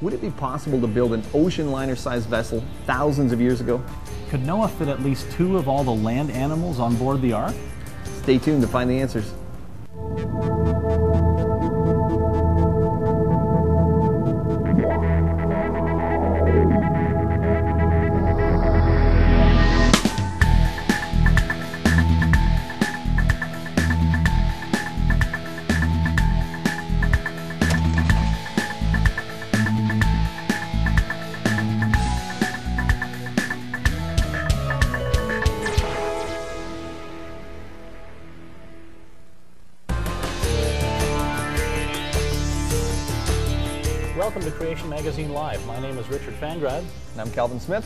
would it be possible to build an ocean liner sized vessel thousands of years ago? Could Noah fit at least two of all the land animals on board the ark? Stay tuned to find the answers. Fangrad. And I'm Calvin Smith.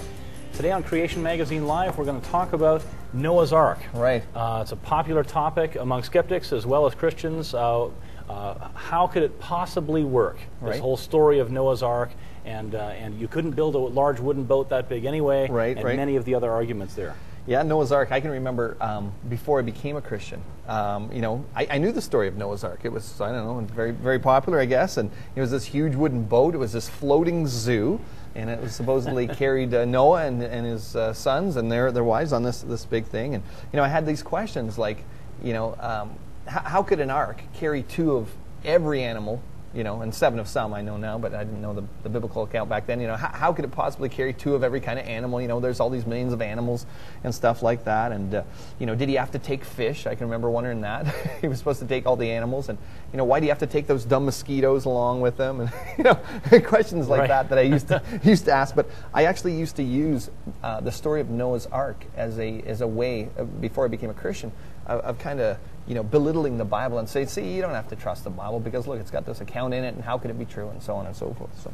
Today on Creation Magazine Live, we're going to talk about Noah's Ark. Right. Uh, it's a popular topic among skeptics as well as Christians. Uh, uh, how could it possibly work? This Right. whole story of Noah's Ark, and uh, and you couldn't build a large wooden boat that big anyway. Right, And right. many of the other arguments there. Yeah, Noah's Ark. I can remember um, before I became a Christian. Um, you know, I, I knew the story of Noah's Ark. It was I don't know, very very popular, I guess. And it was this huge wooden boat. It was this floating zoo, and it was supposedly carried uh, Noah and, and his uh, sons and their their wives on this this big thing. And you know, I had these questions like, you know, um, how, how could an ark carry two of every animal? You know, and seven of some I know now, but I didn't know the, the biblical account back then. You know, how, how could it possibly carry two of every kind of animal? You know, there's all these millions of animals and stuff like that. And, uh, you know, did he have to take fish? I can remember wondering that. he was supposed to take all the animals. And, you know, why do you have to take those dumb mosquitoes along with them? And, you know, questions like Right. that that I used to, used to ask. But I actually used to use uh, the story of Noah's Ark as a, as a way, of, before I became a Christian, of, of kind of you know, belittling the Bible and say, see, you don't have to trust the Bible because look, it's got this account in it, and how could it be true, and so on and so forth. So,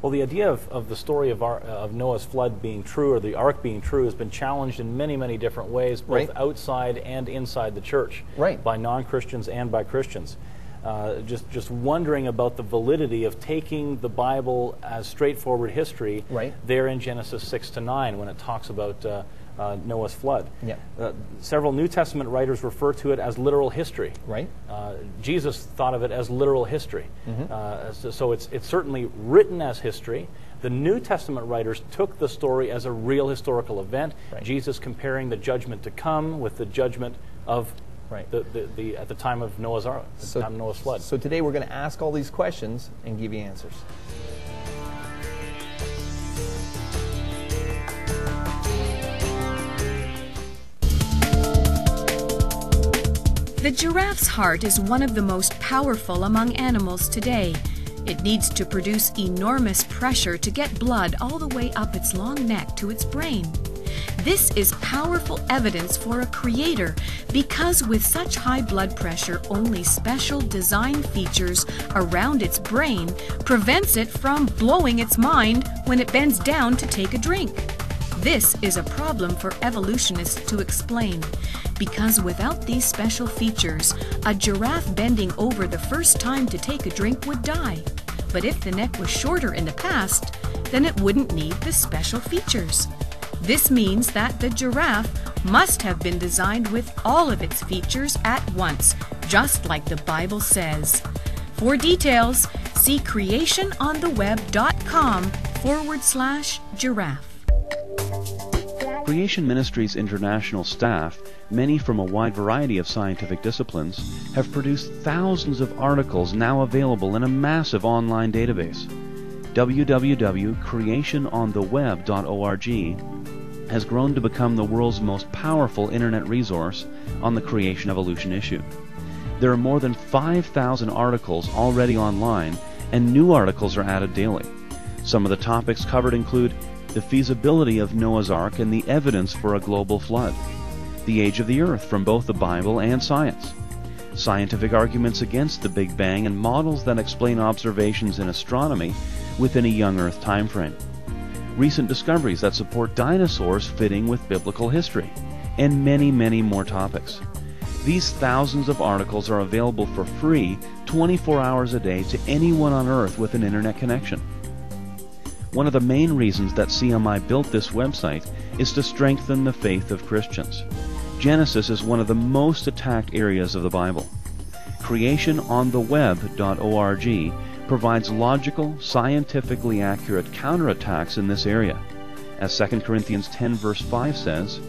Well, the idea of, of the story of, our, of Noah's flood being true or the ark being true has been challenged in many, many different ways, both Right. outside and inside the church, Right. by non Christians and by Christians. Uh, just, just wondering about the validity of taking the Bible as straightforward history Right. there in Genesis 6 to 9 when it talks about uh, uh, Noah's flood. Yeah. Uh, several New Testament writers refer to it as literal history. right? Uh, Jesus thought of it as literal history. Mm-hmm. Uh, so, so it's, it's certainly written as history. The New Testament writers took the story as a real historical event. Right. Jesus comparing the judgment to come with the judgment of Right. the, the, the, at the time of Noah's time of Noah's flood. So today we're going to ask all these questions and give you answers. The giraffe's heart is one of the most powerful among animals today. It needs to produce enormous pressure to get blood all the way up its long neck to its brain. This is powerful evidence for a creator because with such high blood pressure, only special design features around its brain prevents it from blowing its mind when it bends down to take a drink. This is a problem for evolutionists to explain, because without these special features, a giraffe bending over the first time to take a drink would die. But if the neck was shorter in the past, then it wouldn't need the special features. This means that the giraffe must have been designed with all of its features at once, just like the Bible says. For details, see creationontheweb.com forward slash giraffe. Creation Ministries International staff, many from a wide variety of scientific disciplines, have produced thousands of articles now available in a massive online database. www.creationontheweb.org has grown to become the world's most powerful internet resource on the creation evolution issue. There are more than 5,000 articles already online, and new articles are added daily. Some of the topics covered include the feasibility of Noah's Ark and the evidence for a global flood, the age of the earth from both the Bible and science, scientific arguments against the Big Bang and models that explain observations in astronomy within a young earth timeframe, recent discoveries that support dinosaurs fitting with biblical history, and many, many more topics. These thousands of articles are available for free 24 hours a day to anyone on Earth with an internet connection. One of the main reasons that CMI built this website is to strengthen the faith of Christians. Genesis is one of the most attacked areas of the Bible. CreationOnTheWeb.org provides logical, scientifically accurate counterattacks in this area. As 2 Corinthians 10 verse 5 says,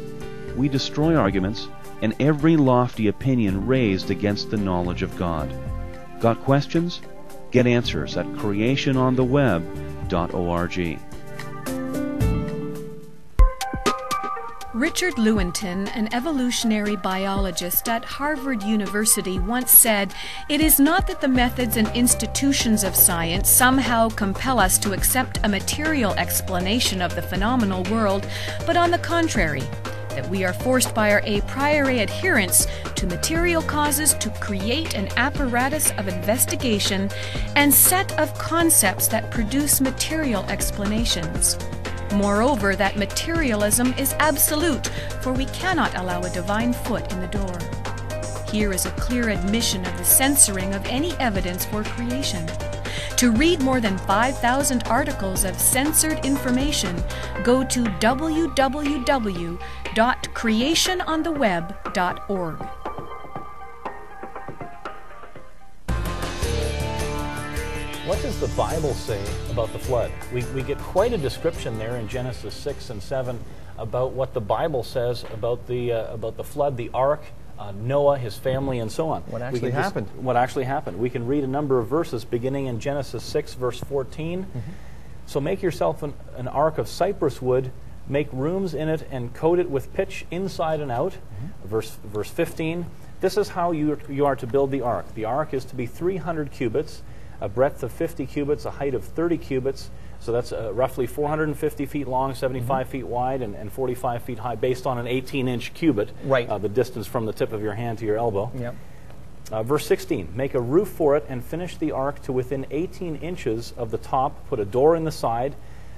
We destroy arguments and every lofty opinion raised against the knowledge of God. Got questions? Get answers at creationontheweb.org. Richard Lewontin, an evolutionary biologist at Harvard University, once said, It is not that the methods and institutions of science somehow compel us to accept a material explanation of the phenomenal world, but on the contrary, that we are forced by our a priori adherence to material causes to create an apparatus of investigation and set of concepts that produce material explanations. Moreover, that materialism is absolute, for we cannot allow a divine foot in the door. Here is a clear admission of the censoring of any evidence for creation. To read more than 5,000 articles of censored information, go to www.creationontheweb.org. What does the Bible say about the flood? We, we get quite a description there in Genesis 6 and 7 about what the Bible says about the, uh, about the flood, the ark, uh, Noah, his family, and so on. What actually can just- happened. what actually happened. We can read a number of verses beginning in Genesis 6, verse 14. Mm-hmm. So make yourself an, an ark of cypress wood, make rooms in it, and coat it with pitch inside and out. Mm-hmm. Verse, verse 15. This is how you, you are to build the ark. The ark is to be 300 cubits, a breadth of 50 cubits, a height of 30 cubits. So that's uh, roughly 450 feet long, 75 Mm-hmm. feet wide, and, and 45 feet high, based on an 18 inch cubit. Right. Uh, the distance from the tip of your hand to your elbow. Yep. Uh, verse 16 Make a roof for it and finish the ark to within 18 inches of the top. Put a door in the side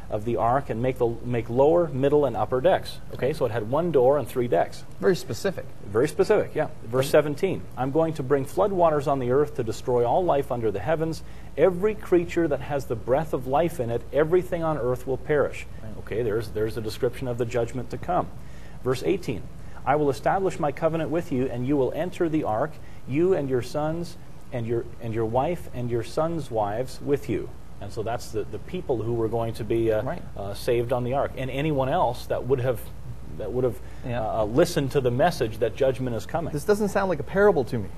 of the ark and make, the, make lower, middle, and upper decks. Okay, so it had one door and three decks. Very specific. Very specific, yeah. Verse 17 I'm going to bring floodwaters on the earth to destroy all life under the heavens. Every creature that has the breath of life in it, everything on earth will perish. Okay, there's, there's a description of the judgment to come. Verse 18 I will establish my covenant with you, and you will enter the ark, you and your sons, and your, and your wife, and your sons' wives with you. And so that's the, the people who were going to be uh, Right. uh, saved on the ark. And anyone else that would have, that would have Yeah. uh, listened to the message that judgment is coming. This doesn't sound like a parable to me.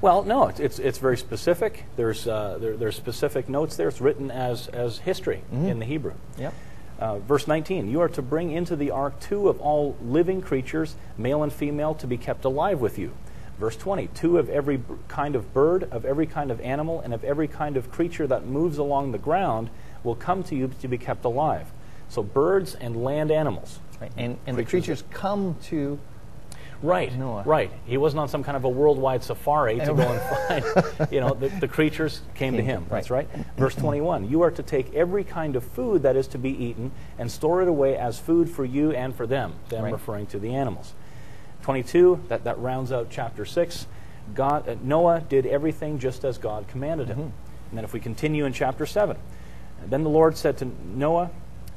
Well, no, it's, it's, it's very specific. There's, uh, there, there's specific notes there. It's written as, as history in the Hebrew. Yep. Uh, verse 19 You are to bring into the ark two of all living creatures, male and female, to be kept alive with you. Verse 20 Two of every kind of bird, of every kind of animal, and of every kind of creature that moves along the ground will come to you to be kept alive. So, birds and land animals. Right. And, and the Creatures creatures come to Right, Noah. right. He wasn't on some kind of a worldwide safari to go and find, you know, the, the creatures came to Came, him. That's right. right. Verse 21 You are to take every kind of food that is to be eaten and store it away as food for you and for them, them Right. referring to the animals. 22, that, that rounds out chapter 6. God, uh, Noah did everything just as God commanded him. And then if we continue in chapter 7, then the Lord said to Noah,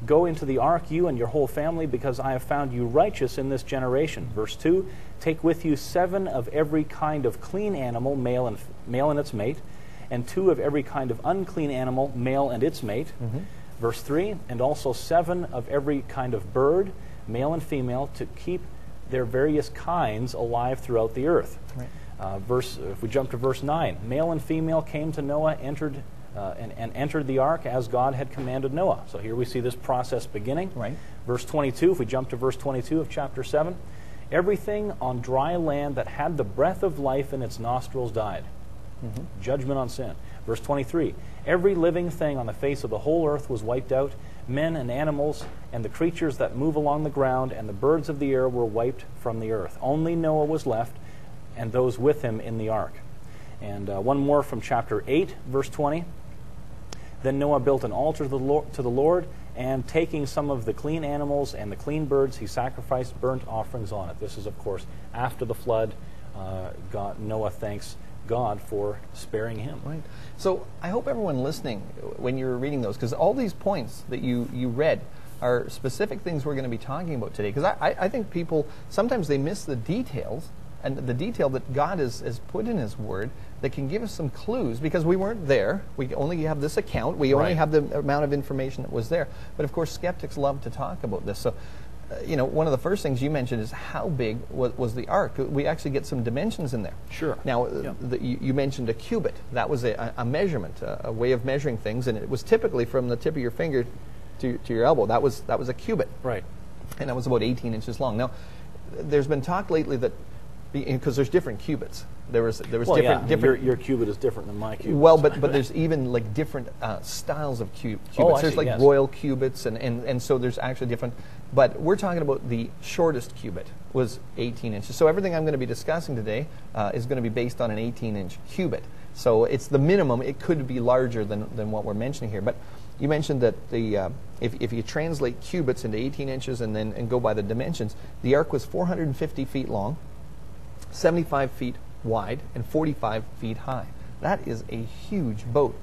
Go into the ark, you and your whole family, because I have found you righteous in this generation. Verse 2 Take with you seven of every kind of clean animal, male and, male and its mate, and two of every kind of unclean animal, male and its mate. Verse 3 And also seven of every kind of bird, male and female, to keep their various kinds alive throughout the earth. Right. Uh, verse, if we jump to verse 9, male and female came to Noah, entered, uh, and, and entered the ark as God had commanded Noah. So here we see this process beginning. Right. Verse 22, if we jump to verse 22 of chapter 7, everything on dry land that had the breath of life in its nostrils died. Judgment on sin. Verse 23 Every living thing on the face of the whole earth was wiped out. Men and animals and the creatures that move along the ground and the birds of the air were wiped from the earth. Only Noah was left and those with him in the ark. And uh, one more from chapter 8, verse 20. Then Noah built an altar to the, Lord, and taking some of the clean animals and the clean birds, he sacrificed burnt offerings on it. This is, of course, after the flood. Uh, God, Noah thanks God for sparing him. Right. So I hope everyone listening, when you're reading those, because all these points that you, you read are specific things we're going to be talking about today. Because I, I, I think people, sometimes they miss the details and the detail that God has, has put in His Word that can give us some clues because we weren't there. We only have this account. We only Right. have the amount of information that was there. But of course, skeptics love to talk about this. So, you know, one of the first things you mentioned is how big was, was the ark. We actually get some dimensions in there. Sure. Now, uh, Yep. the, you, you mentioned a cubit. That was a, a measurement, a, a way of measuring things, and it was typically from the tip of your finger to, to your elbow. That was that was a cubit Right. and that was about 18 inches long. Now, there's been talk lately that because there's different cubits, there was there was Well, different yeah, different. Your, your cubit is different than my cubit. well, but but there's even like different uh, styles of cu- cubits. Oh, there's see, like yes. royal cubits, and, and and so there's actually different. But we're talking about the shortest cubit was 18 inches. So everything I'm going to be discussing today uh, is going to be based on an 18 inch cubit. So it's the minimum. It could be larger than than what we're mentioning here, but. You mentioned that the uh, if, if you translate cubits into 18 inches and then and go by the dimensions, the ark was 450 feet long, 75 feet wide, and 45 feet high. That is a huge boat.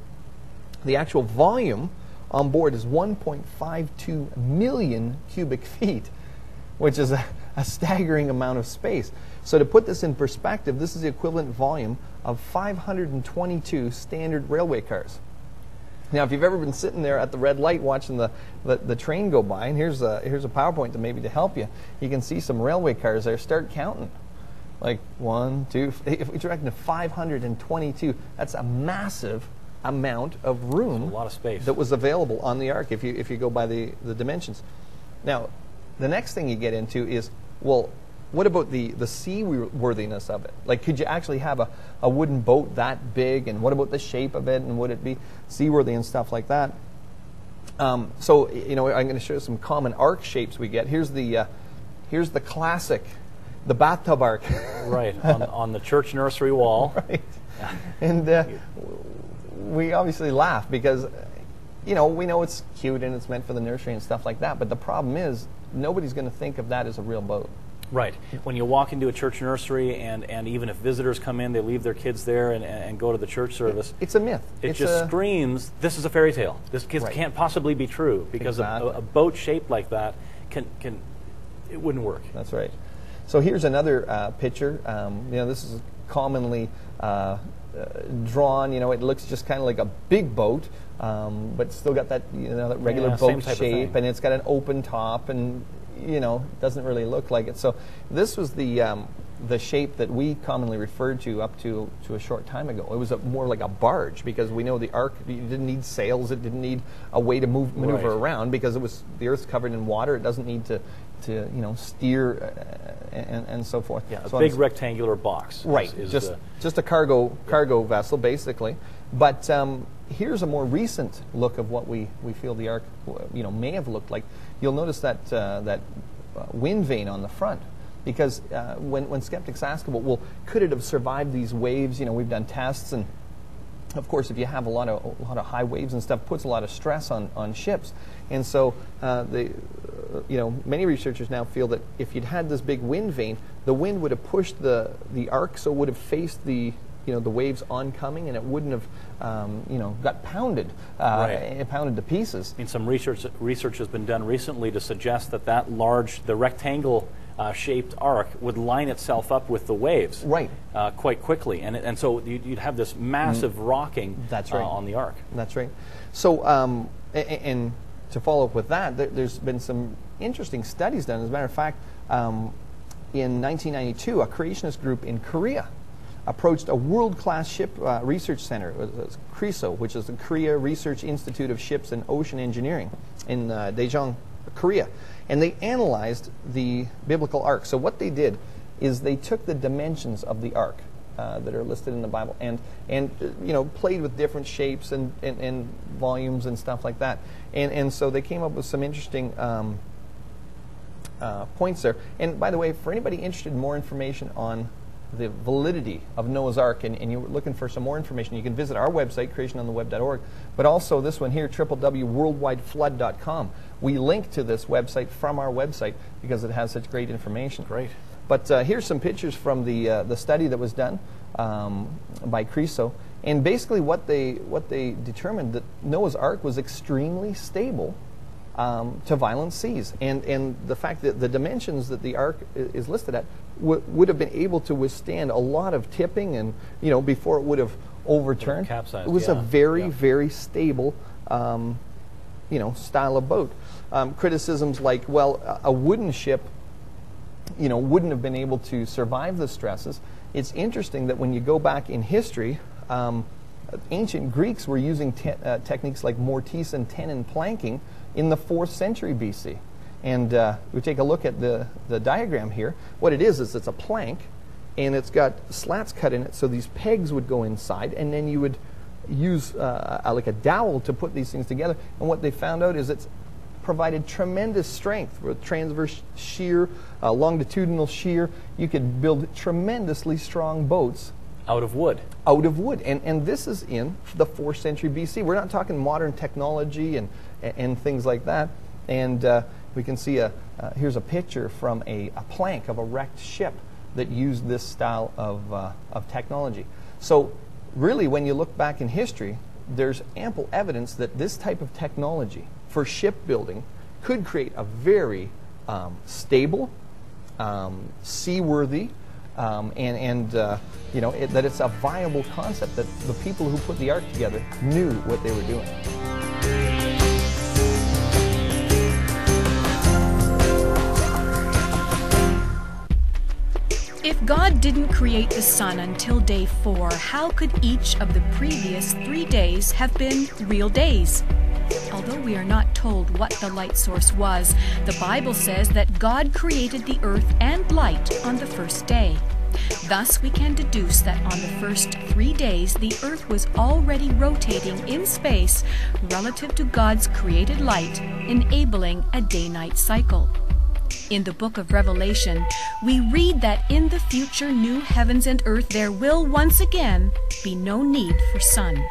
The actual volume on board is 1.52 million cubic feet, which is a, a staggering amount of space. So, to put this in perspective, this is the equivalent volume of 522 standard railway cars. Now, if you've ever been sitting there at the red light watching the, the, the train go by, and here's a, here's a PowerPoint to maybe to help you, you can see some railway cars there. Start counting. Like one, two, if we're talking to 522, that's a massive amount of room. a lot of space. That was available on the ark if you, if you go by the, the dimensions. Now, the next thing you get into is, well, what about the, the seaworthiness of it? Like, could you actually have a, a wooden boat that big? And what about the shape of it? And would it be seaworthy and stuff like that? Um, so, you know, I'm going to show you some common ark shapes we get. Here's the, uh, here's the classic, the bathtub ark. right on, on the church nursery wall. right. And uh, we obviously laugh because, you know, we know it's cute and it's meant for the nursery and stuff like that. But the problem is, nobody's going to think of that as a real boat. Right. When you walk into a church nursery, and, and even if visitors come in, they leave their kids there and, and go to the church service. It's a myth. It it's just a, screams, this is a fairy tale. This kids Right. can't possibly be true because Exactly. a, a boat shaped like that can, can it wouldn't work. That's right. So here's another uh, picture. Um, you know, this is commonly uh, uh, drawn. You know, it looks just kind of like a big boat, um, but still got that you know that regular Yeah, boat shape, and it's got an open top, and you know, doesn't really look like it. So this was the um, the shape that we commonly referred to up to to a short time ago. It was a, more like a barge because we know the ark didn't need sails, it didn't need a way to move maneuver Right. around because it was the earth's covered in water. It doesn't need to to you know steer uh, and, and so forth. Yeah, a So big rectangular box. Right, is just the- just a cargo cargo vessel basically. But um, here's a more recent look of what we, we feel the ark you know may have looked like. You'll notice that uh, that uh, wind vane on the front. Because uh, when, when skeptics ask about, well, could it have survived these waves? You know, we've done tests, and of course, if you have a lot of a lot of high waves and stuff, puts a lot of stress on, on ships. And so, uh, the uh, you know many researchers now feel that if you'd had this big wind vane, the wind would have pushed the the ark, so it would have faced the you know the waves oncoming, and it wouldn't have um, you know got pounded uh, Right. pounded to pieces. I mean, some research research has been done recently to suggest that that large, the rectangle uh, shaped ark would line itself up with the waves Right. uh, quite quickly, and and so you'd, you'd have this massive rocking Mm. That's uh, on the ark. That's right. So, um, a- a- and to follow up with that, there, there's been some interesting studies done. As a matter of fact, um, in 1992, a creationist group in Korea approached a world-class ship uh, research center, it was, it was KRISO, which is the Korea Research Institute of Ships and Ocean Engineering in uh, Daejeon, Korea, and they analyzed the biblical ark. So what they did is they took the dimensions of the ark uh, that are listed in the Bible, and and uh, you know played with different shapes and, and, and volumes and stuff like that, and and so they came up with some interesting um, uh, points there. And by the way, for anybody interested in more information on the validity of Noah's Ark, and, and you're looking for some more information, you can visit our website, creationontheweb.org, but also this one here, www.worldwideflood.com. We link to this website from our website because it has such great information. Great. But uh, here's some pictures from the, uh, the study that was done um, by KRISO. And basically, what they, what they determined that Noah's Ark was extremely stable um, to violent seas. And, and the fact that the dimensions that the Ark is listed at w- would have been able to withstand a lot of tipping and, you know, before it would have overturned. capsized, it was a very, yeah. very stable, um, you know, style of boat. Um, criticisms like, well, a- wooden ship you know, wouldn't have been able to survive the stresses. It's interesting that when you go back in history, um, ancient Greeks were using te- uh, techniques like mortise and tenon planking in the 4th century BC. And uh, we take a look at the, the diagram here. What it is, is it's a plank, and it's got slats cut in it, so these pegs would go inside, and then you would use uh, like a dowel to put these things together. And what they found out is it's provided tremendous strength with transverse shear, uh, longitudinal shear. You could build tremendously strong boats Out of wood. out of wood. And, and this is in the 4th century BC. We're not talking modern technology and, and things like that. And uh, we can see a, uh, here's a picture from a, a plank of a wrecked ship that used this style of, uh, of technology. So, really, when you look back in history, there's ample evidence that this type of technology for shipbuilding could create a very um, stable, um, seaworthy, um, and, and uh, you know it, that it's a viable concept that the people who put the ark together knew what they were doing. If God didn't create the sun until day four, how could each of the previous three days have been real days? Although we are not told what the light source was, the Bible says that God created the earth and light on the first day. Thus, we can deduce that on the first three days, the earth was already rotating in space relative to God's created light, enabling a day night cycle. In the book of Revelation, we read that in the future new heavens and earth there will once again be no need for sun.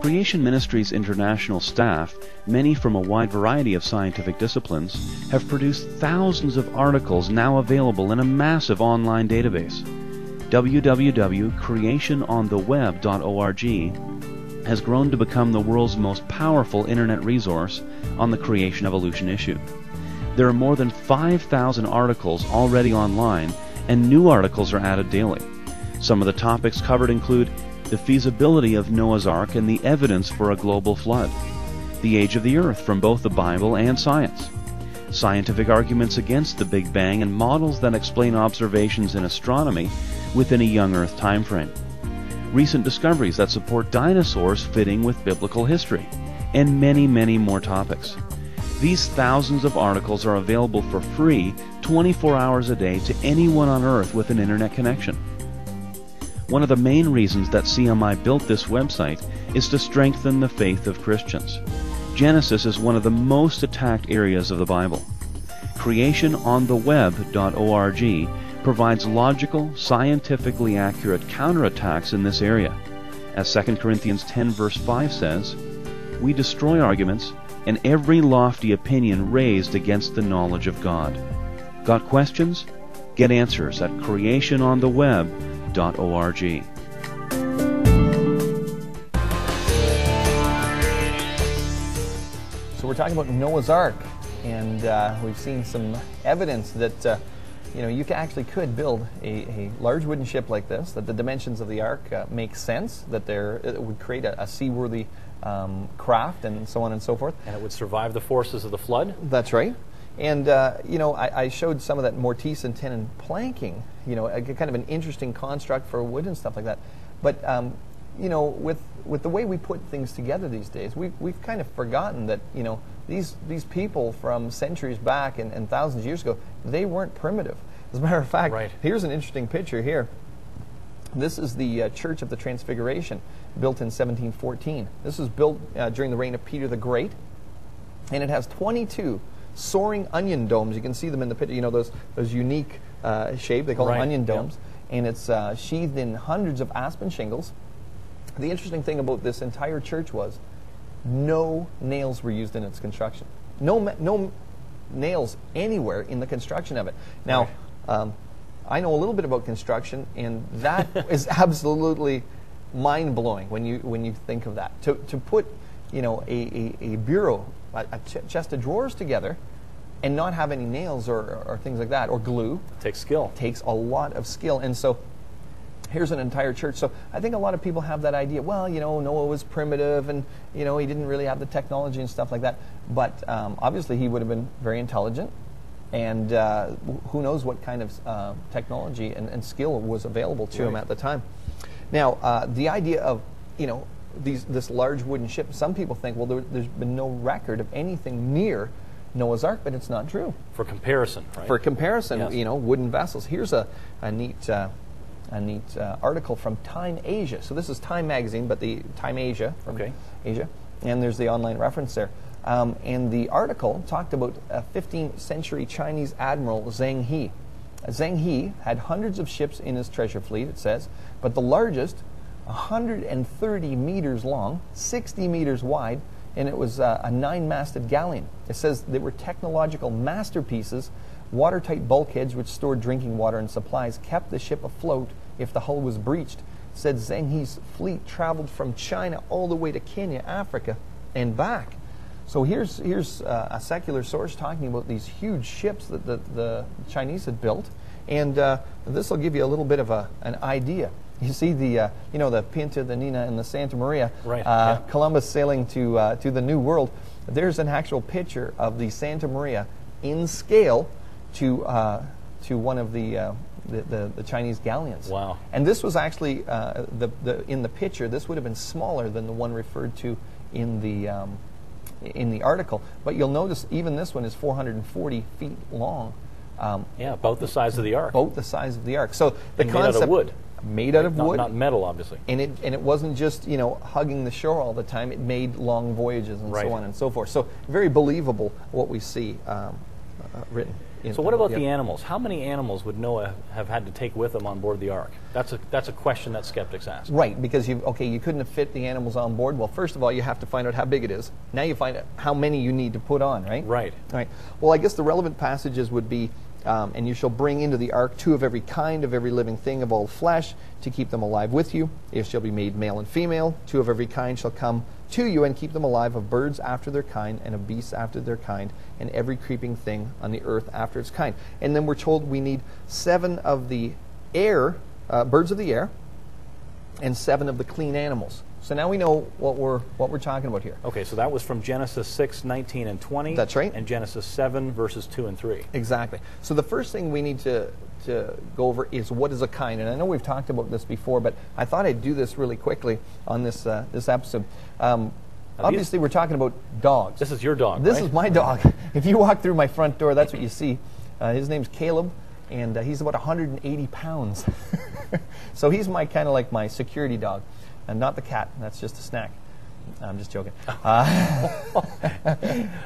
Creation Ministries International staff, many from a wide variety of scientific disciplines, have produced thousands of articles now available in a massive online database. www.creationontheweb.org has grown to become the world's most powerful internet resource on the creation evolution issue. There are more than 5,000 articles already online, and new articles are added daily. Some of the topics covered include the feasibility of Noah's Ark and the evidence for a global flood, the age of the earth from both the Bible and science, scientific arguments against the Big Bang and models that explain observations in astronomy within a young earth timeframe, recent discoveries that support dinosaurs fitting with biblical history, and many, many more topics. These thousands of articles are available for free 24 hours a day to anyone on Earth with an internet connection. One of the main reasons that CMI built this website is to strengthen the faith of Christians. Genesis is one of the most attacked areas of the Bible. CreationOnTheWeb.org provides logical, scientifically accurate counterattacks in this area. As 2 Corinthians 10 verse 5 says, We destroy arguments and every lofty opinion raised against the knowledge of God. Got questions? Get answers at creationontheweb.org. So we're talking about Noah's Ark, and uh, we've seen some evidence that uh, you know you actually could build a, a large wooden ship like this. That the dimensions of the ark uh, make sense. That there it would create a, a seaworthy um, craft, and so on and so forth. And it would survive the forces of the flood. That's right. And uh, you know, I, I showed some of that mortise and tenon planking. You know, a, kind of an interesting construct for wood and stuff like that. But um, you know, with with the way we put things together these days, we've we've kind of forgotten that you know these these people from centuries back and, and thousands of years ago, they weren't primitive. As a matter of fact, Right. here's an interesting picture here. This is the uh, Church of the Transfiguration, built in 1714. This was built uh, during the reign of Peter the Great, and it has 22 soaring onion domes. You can see them in the picture. You know those those unique uh, shape. They call Right, them onion domes, and it's uh, sheathed in hundreds of aspen shingles. The interesting thing about this entire church was no nails were used in its construction. No, no nails anywhere in the construction of it. Now, um, I know a little bit about construction, and that is absolutely mind blowing when you when you think of that. To to put, you know, a, a, a bureau, a, a ch- chest of drawers together, and not have any nails or, or things like that, or glue. Takes skill. Takes a lot of skill. And so here's an entire church. So I think a lot of people have that idea. Well, you know, Noah was primitive, and you know, he didn't really have the technology and stuff like that. But um, obviously, he would have been very intelligent, and uh, who knows what kind of uh, technology and, and, skill was available to right. him at the time. Now, uh, the idea of you know these, this large wooden ship. Some people think, well, there, has been no record of anything near Noah's Ark, but it's not true. For comparison, right? For comparison, yes. you know, wooden vessels. Here's a, a neat uh, a neat uh, article from Time Asia. So this is Time magazine, but the Time Asia from okay. Asia, and there's the online reference there. Um, and the article talked about a 15th century Chinese admiral Zheng He. Zheng He had hundreds of ships in his treasure fleet, it says, but the largest, 130 meters long, 60 meters wide, and it was uh, a nine masted galleon. It says they were technological masterpieces. Watertight bulkheads, which stored drinking water and supplies, kept the ship afloat if the hull was breached. said Zheng He's fleet traveled from China all the way to Kenya, Africa, and back. So here's, here's uh, a secular source talking about these huge ships that the, the Chinese had built. And uh, this will give you a little bit of a, an idea. You see the, uh, you know, the Pinta, the Nina, and the Santa Maria. Right. Uh, yeah. Columbus sailing to, uh, to the New World. There's an actual picture of the Santa Maria in scale to, uh, to one of the the, the, the, Chinese galleons. Wow. And this was actually, uh, the, the, in the picture, this would have been smaller than the one referred to in the, um, in the article. But you'll notice even this one is 440 feet long. Um, yeah, about the size of the ark. Both the size of the ark. So the and concept. Made out of wood. Made out of not, wood. Not metal, obviously. And it, and it wasn't just, you know, hugging the shore all the time. It made long voyages and right. so on and so forth. So very believable what we see um, uh, written. So what about the animals? How many animals would Noah have had to take with him on board the ark? That's a that's a question that skeptics ask. Right, because you okay, you couldn't have fit the animals on board. Well, first of all, you have to find out how big it is. Now you find out how many you need to put on, right? Right. Right. Well, I guess the relevant passages would be um, and you shall bring into the ark two of every kind of every living thing of all flesh to keep them alive with you. It shall be made male and female. Two of every kind shall come to you and keep them alive of birds after their kind and of beasts after their kind and every creeping thing on the earth after its kind. And then we're told we need seven of the air, uh, birds of the air, and seven of the clean animals. So now we know what we're what we're talking about here. Okay, so that was from Genesis 6, 19 and 20. That's right. And Genesis 7 verses 2 and 3. Exactly. So the first thing we need to to go over is what is a kind. And I know we've talked about this before, but I thought I'd do this really quickly on this uh, this episode. Um, obviously, we're talking about dogs. This is your dog. This right? is my dog. if you walk through my front door, that's what you see. Uh, his name's Caleb, and uh, he's about 180 pounds. so he's my kind of like my security dog and not the cat. That's just a snack. I'm just joking. Uh,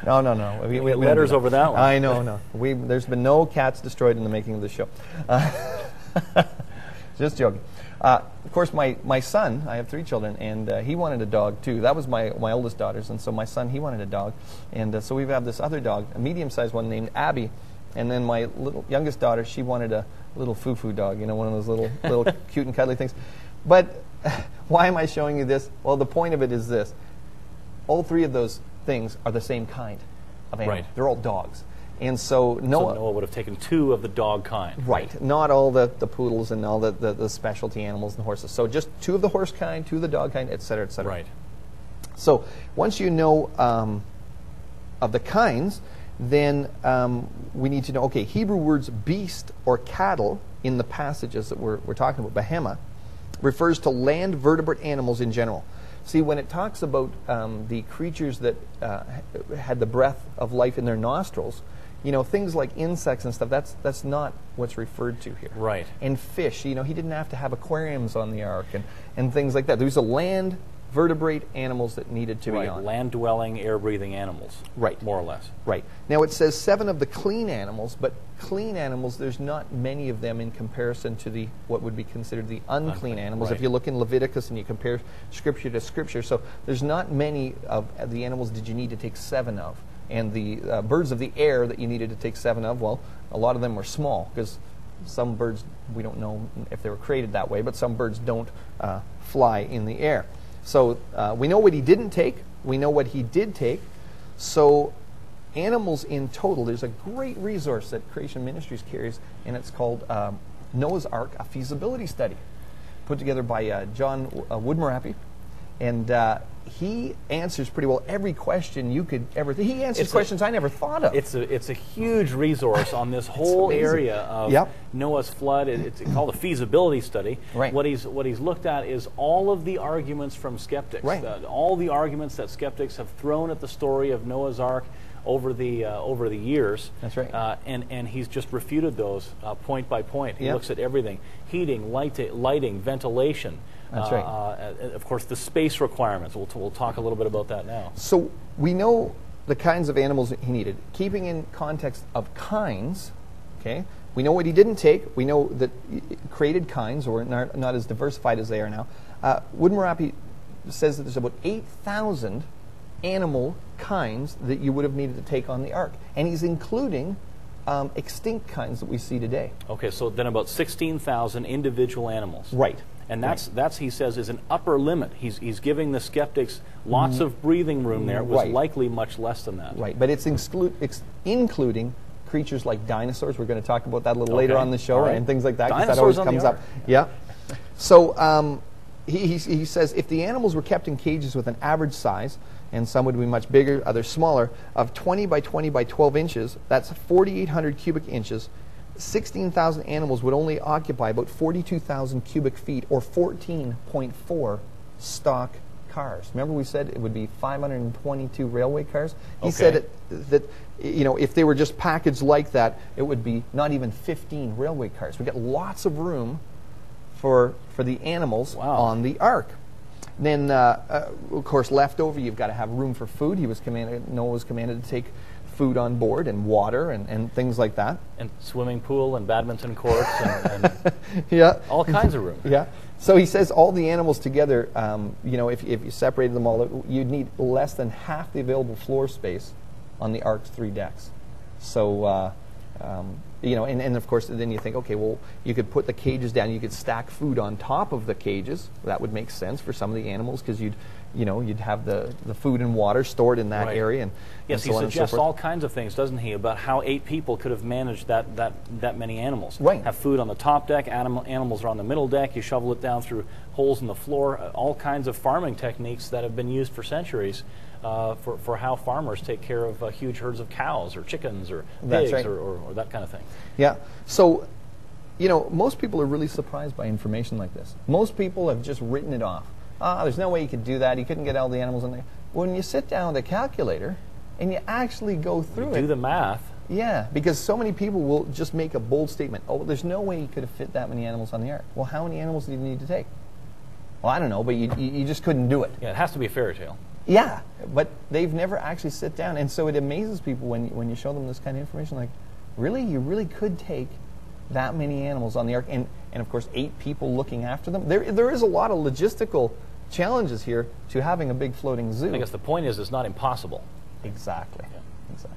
no, no, no. We, we, we letters over that one. I know, no. We, there's been no cats destroyed in the making of the show. Uh, just joking. Uh, of course, my, my son, I have three children, and uh, he wanted a dog too. That was my, my oldest daughter's, and so my son, he wanted a dog. And uh, so we have this other dog, a medium sized one named Abby. And then my little youngest daughter, she wanted a little foo foo dog, you know, one of those little, little cute and cuddly things. But why am I showing you this? Well, the point of it is this. All three of those things are the same kind of animal. Right. They're all dogs. And so Noah, so Noah would have taken two of the dog kind. Right. Not all the, the poodles and all the, the, the specialty animals and horses. So just two of the horse kind, two of the dog kind, et cetera, et cetera. Right. So once you know um, of the kinds, then um, we need to know, okay, Hebrew words beast or cattle in the passages that we're, we're talking about, behema, refers to land vertebrate animals in general. See, when it talks about um, the creatures that uh, had the breath of life in their nostrils, you know, things like insects and stuff, that's, that's not what's referred to here. Right. And fish, you know, he didn't have to have aquariums on the ark and, and things like that. There's a land vertebrate animals that needed to right. be on. Land dwelling, air breathing animals. Right. More or less. Right. Now it says seven of the clean animals, but clean animals, there's not many of them in comparison to the what would be considered the unclean, unclean animals. Right. If you look in Leviticus and you compare scripture to scripture, so there's not many of the animals did you need to take seven of. And the uh, birds of the air that you needed to take seven of, well, a lot of them were small because some birds, we don't know if they were created that way, but some birds don't uh, fly in the air. So uh, we know what he didn't take. We know what he did take. So animals in total, there's a great resource that Creation Ministries carries, and it's called um, Noah's Ark, a feasibility study, put together by uh, John uh, Woodmorappe. And uh, he answers pretty well every question you could ever. Th- he answers It's questions I never thought of. It's a it's a huge resource on this whole area of Yep. Noah's flood. It- It's called a feasibility study. Right. What he's what he's looked at is all of the arguments from skeptics. Right. Uh, all the arguments that skeptics have thrown at the story of Noah's Ark over the uh, over the years. That's right. Uh, and and he's just refuted those uh, point by point. He Yep. looks at everything: heating, light, lighting, ventilation. That's uh, right. Uh, of course, the space requirements. We'll, t- we'll talk a little bit about that now. So we know the kinds of animals that he needed. Keeping in context of kinds, okay, we know what he didn't take. We know that created kinds, or not, not as diversified as they are now. Uh, says that there's about 8,000 animal kinds that you would have needed to take on the ark. And he's including um, extinct kinds that we see today. Okay, so then about 16,000 individual animals. Right. And that's, that's he says, is an upper limit. He's, he's giving the skeptics lots of breathing room there. It was Mm-hmm. Right. likely much less than that. Right, but it's exclu- ex- including creatures like dinosaurs. We're going to talk about that a little later on the show right. and things like that. 'cause that always comes up. Yeah. So um, he, he, he says if the animals were kept in cages with an average size, and some would be much bigger, others smaller, of 20 by 20 by 12 inches, that's 4,800 cubic inches. 16,000 animals would only occupy about 42,000 cubic feet or 14.4 stock cars. Remember we said it would be 522 railway cars? He said it, that you know if they were just packaged like that, it would be not even 15 railway cars. We got lots of room for for the animals Wow. on the ark. Then, uh, uh, of course, left over, you've got to have room for food. He was commanded, Noah was commanded to take food on board and water and, and things like that. And swimming pool and badminton courts and, and Yeah. all kinds of room. Yeah. So he says all the animals together, um, you know, if, if you separated them all, you'd need less than half the available floor space on the Ark's three decks. So, uh, um, you know, and, and of course, then you think, okay, well, you could put the cages down, you could stack food on top of the cages. That would make sense for some of the animals because you'd, you know, you'd have the, the food and water stored in that Right. area. And, Yes, and he so so suggests forth. all kinds of things, doesn't he, about how eight people could have managed that, that, that many animals. Right. Have food on the top deck, animal, animals are on the middle deck, you shovel it down through holes in the floor, uh, all kinds of farming techniques that have been used for centuries uh, for, for how farmers take care of uh, huge herds of cows or chickens or That's pigs right. or, or, or that kind of thing. Yeah. So, you know, most people are really surprised by information like this. Most people have just written it off. Ah, there's no way you could do that. You couldn't get all the animals in there. When you sit down with a calculator and you actually go through it, Do the math. yeah, because so many people will just make a bold statement. Oh, there's no way you could have fit that many animals on the ark. Well, how many animals do you need to take? Well, I don't know, but you, you, you just couldn't do it. Yeah, it has to be a fairy tale. Yeah, but they've never actually sit down, and so it amazes people when when you show them this kind of information. Like, really, you really could take that many animals on the ark, and and of course, eight people looking after them. There there is a lot of logistical challenges here to having a big floating zoo. I guess the point is it's not impossible. Exactly. Exactly.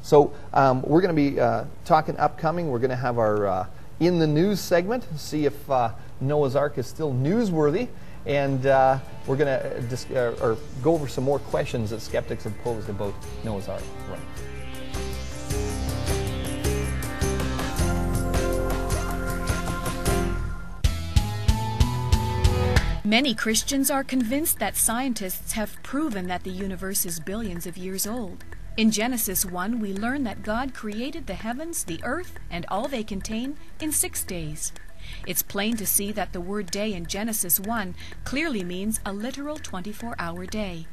So um, we're going to be uh, talking upcoming. We're going to have our uh, in the news segment. See if uh, Noah's Ark is still newsworthy, and uh, we're going to dis- uh, or go over some more questions that skeptics have posed about Noah's Ark. Right. Many Christians are convinced that scientists have proven that the universe is billions of years old. In Genesis 1, we learn that God created the heavens, the earth, and all they contain in six days. It's plain to see that the word day in Genesis 1 clearly means a literal 24 hour day.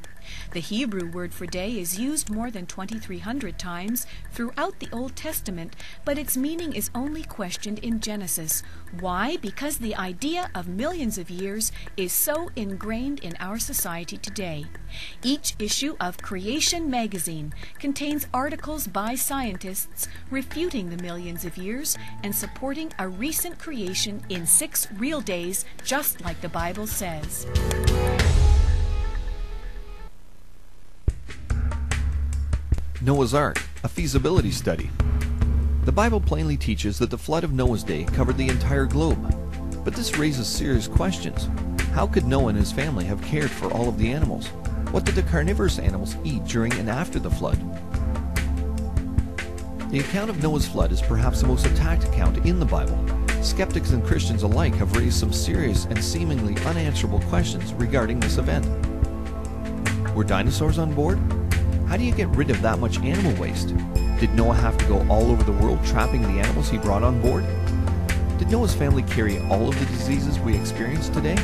The Hebrew word for day is used more than 2,300 times throughout the Old Testament, but its meaning is only questioned in Genesis. Why? Because the idea of millions of years is so ingrained in our society today. Each issue of Creation magazine contains articles by scientists refuting the millions of years and supporting a recent creation in six real days, just like the Bible says. Noah's Ark, a feasibility study. The Bible plainly teaches that the flood of Noah's day covered the entire globe. But this raises serious questions. How could Noah and his family have cared for all of the animals? What did the carnivorous animals eat during and after the flood? The account of Noah's flood is perhaps the most attacked account in the Bible. Skeptics and Christians alike have raised some serious and seemingly unanswerable questions regarding this event. Were dinosaurs on board? How do you get rid of that much animal waste? Did Noah have to go all over the world trapping the animals he brought on board? Did Noah's family carry all of the diseases we experience today?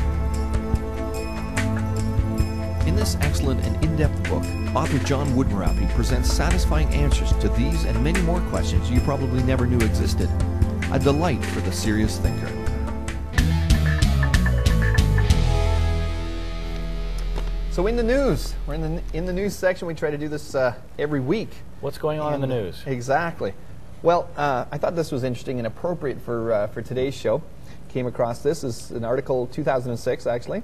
In this excellent and in-depth book, author John Woodmorappe presents satisfying answers to these and many more questions you probably never knew existed. A delight for the serious thinker. So in the news, we're in the in the news section. We try to do this uh, every week. What's going on in the news? Exactly. Well, uh, I thought this was interesting and appropriate for uh, for today's show. Came across this is an article 2006 actually,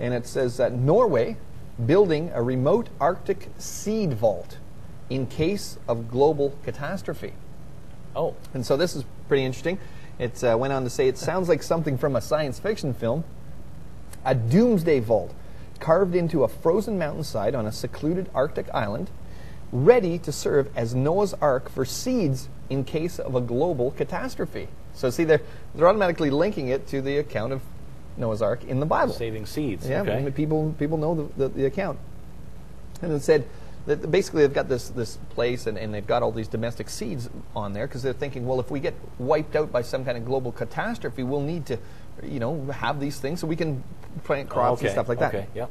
and it says that Norway building a remote Arctic seed vault in case of global catastrophe. Oh, And so this is pretty interesting. It uh, went on to say it sounds like something from a science fiction film. A doomsday vault carved into a frozen mountainside on a secluded Arctic island, ready to serve as Noah's Ark for seeds in case of a global catastrophe. So see, they're, they're automatically linking it to the account of Noah's Ark in the Bible. saving seeds. Yeah, okay. People people know the, the, the account. And it said that basically they've got this this place and, and they've got all these domestic seeds on there because they're thinking, well, if we get wiped out by some kind of global catastrophe, we'll need to, you know, have these things so we can plant crops okay. and stuff like that. Okay. Yep.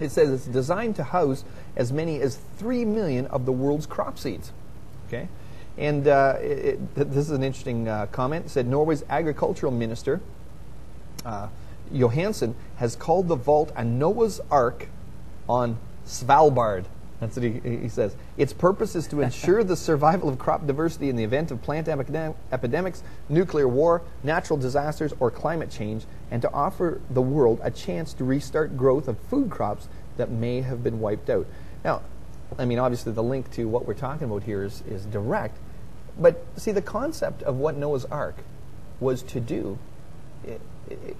It says it's designed to house as many as three million of the world's crop seeds. Okay, and uh, it, it, this is an interesting uh, comment. It said Norway's agricultural minister uh, Johansson has called the vault a Noah's Ark on Svalbard. That's what he, he says. Its purpose is to ensure the survival of crop diversity in the event of plant epidem- epidemics, nuclear war, natural disasters, or climate change, and to offer the world a chance to restart growth of food crops that may have been wiped out. Now, I mean, obviously, the link to what we're talking about here is, is direct, but see, the concept of what Noah's Ark was to do, it,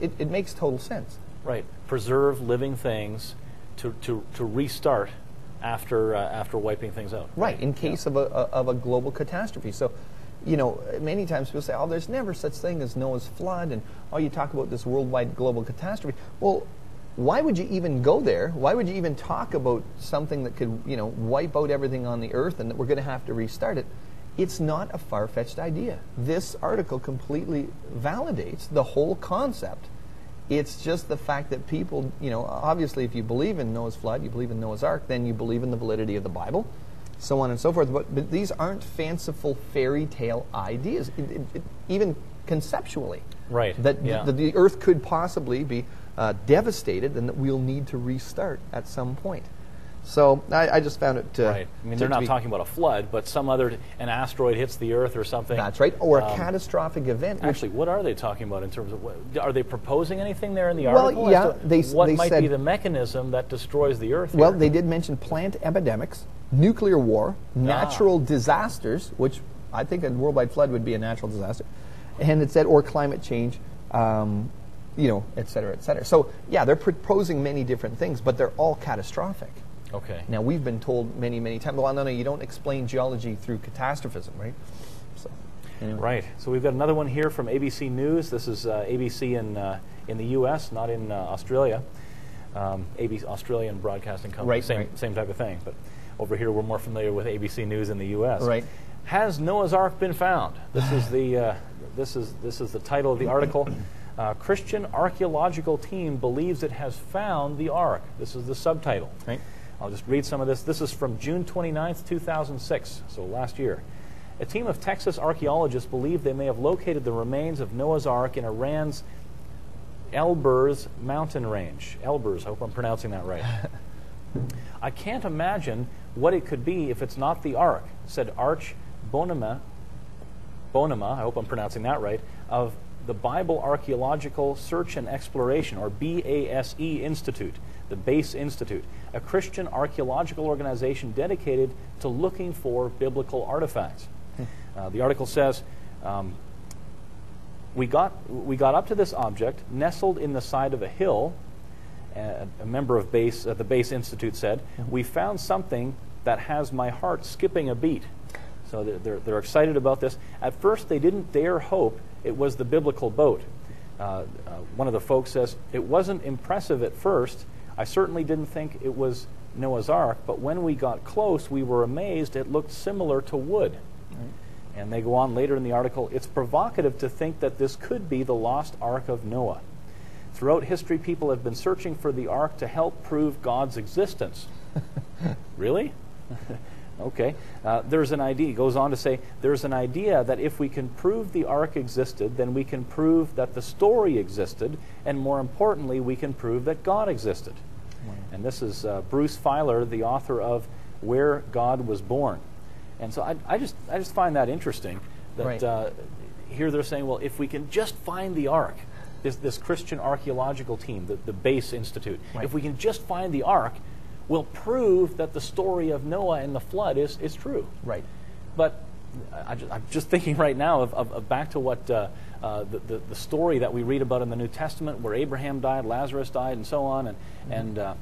it, it makes total sense. Right. Preserve living things to, to, to restart after uh, after wiping things out. Right, in case of, a, of a global catastrophe. So, you know, many times people say, oh, there's never such thing as Noah's flood, and oh, you talk about this worldwide global catastrophe. Well, why would you even go there? Why would you even talk about something that could, you know, wipe out everything on the earth and that we're going to have to restart it? It's not a far fetched idea. This article completely validates the whole concept. It's just the fact that people, you know, obviously, if you believe in Noah's flood, you believe in Noah's Ark, then you believe in the validity of the Bible, so on and so forth. But, but these aren't fanciful fairy tale ideas, it, it, it, even conceptually. Right, That yeah. the, the earth could possibly be uh, devastated and that we'll need to restart at some point. So I, I just found it. Uh, Right. I mean, to- they're not talking about a flood, but some other an asteroid hits the Earth or something. That's right, or a Um, catastrophic event. Actually, what are they talking about in terms of what, are they proposing anything there in the Well, article? as yeah, they what they might said- be the mechanism that destroys the Earth? Well, here? they did mention plant epidemics, nuclear war, Ah. natural disasters, which I think a worldwide flood would be a natural disaster, and it said or climate change, um, you know, et cetera, et cetera. So yeah, they're proposing many different things, but they're all catastrophic. Okay. Now we've been told many, many times, well, no, no, you don't explain geology through catastrophism, right? So, anyway. Right. So we've got another one here from ABC News. This is uh, ABC in uh, in the U.S., not in uh, Australia. Um, ABC Australian Broadcasting Company, Right, same right. same type of thing. But over here, we're more familiar with ABC News in the U.S. Right. Has Noah's Ark been found? This is the uh, this is this is the title of the article. Uh, Christian archaeological team believes it has found the Ark. This is the subtitle. Right. I'll just read some of this. This is from June 29th, 2006, so last year. A team of Texas archaeologists believe they may have located the remains of Noah's Ark in Iran's Elburz mountain range. Elburz, I hope I'm pronouncing that right. I can't imagine what it could be if it's not the Ark, said Arch Bonnema, Bonnema, I hope I'm pronouncing that right, of the Bible Archaeological Search and Exploration, or BASE Institute, the Base Institute, a Christian archaeological organization dedicated to looking for biblical artifacts. Uh, the article says, um, we got, we got up to this object nestled in the side of a hill. Uh, a member of base, uh, the Base Institute said, We found something that has my heart skipping a beat. So they're, they're, they're excited about this. At first, they didn't dare hope it was the biblical boat. Uh, uh, one of the folks says, It wasn't impressive at first. I certainly didn't think it was Noah's Ark, but when we got close, we were amazed it looked similar to wood. And they go on later in the article it's provocative to think that this could be the lost Ark of Noah. Throughout history, people have been searching for the ark to help prove God's existence. really? Okay. Uh, there's an idea, he goes on to say, there's an idea that if we can prove the ark existed, then we can prove that the story existed, and more importantly, we can prove that God existed. And this is uh, Bruce Feiler, the author of Where God Was Born. And so I, I just I just find that interesting that Right. uh, here they're saying, well, if we can just find the ark, this this Christian archaeological team, the, the Base Institute, Right. if we can just find the ark, we'll prove that the story of Noah and the flood is is true. Right. But I, am just thinking right now of, of, of back to what uh, uh, the, the, the story that we read about in the New Testament, where Abraham died, Lazarus died, and so on, and and uh,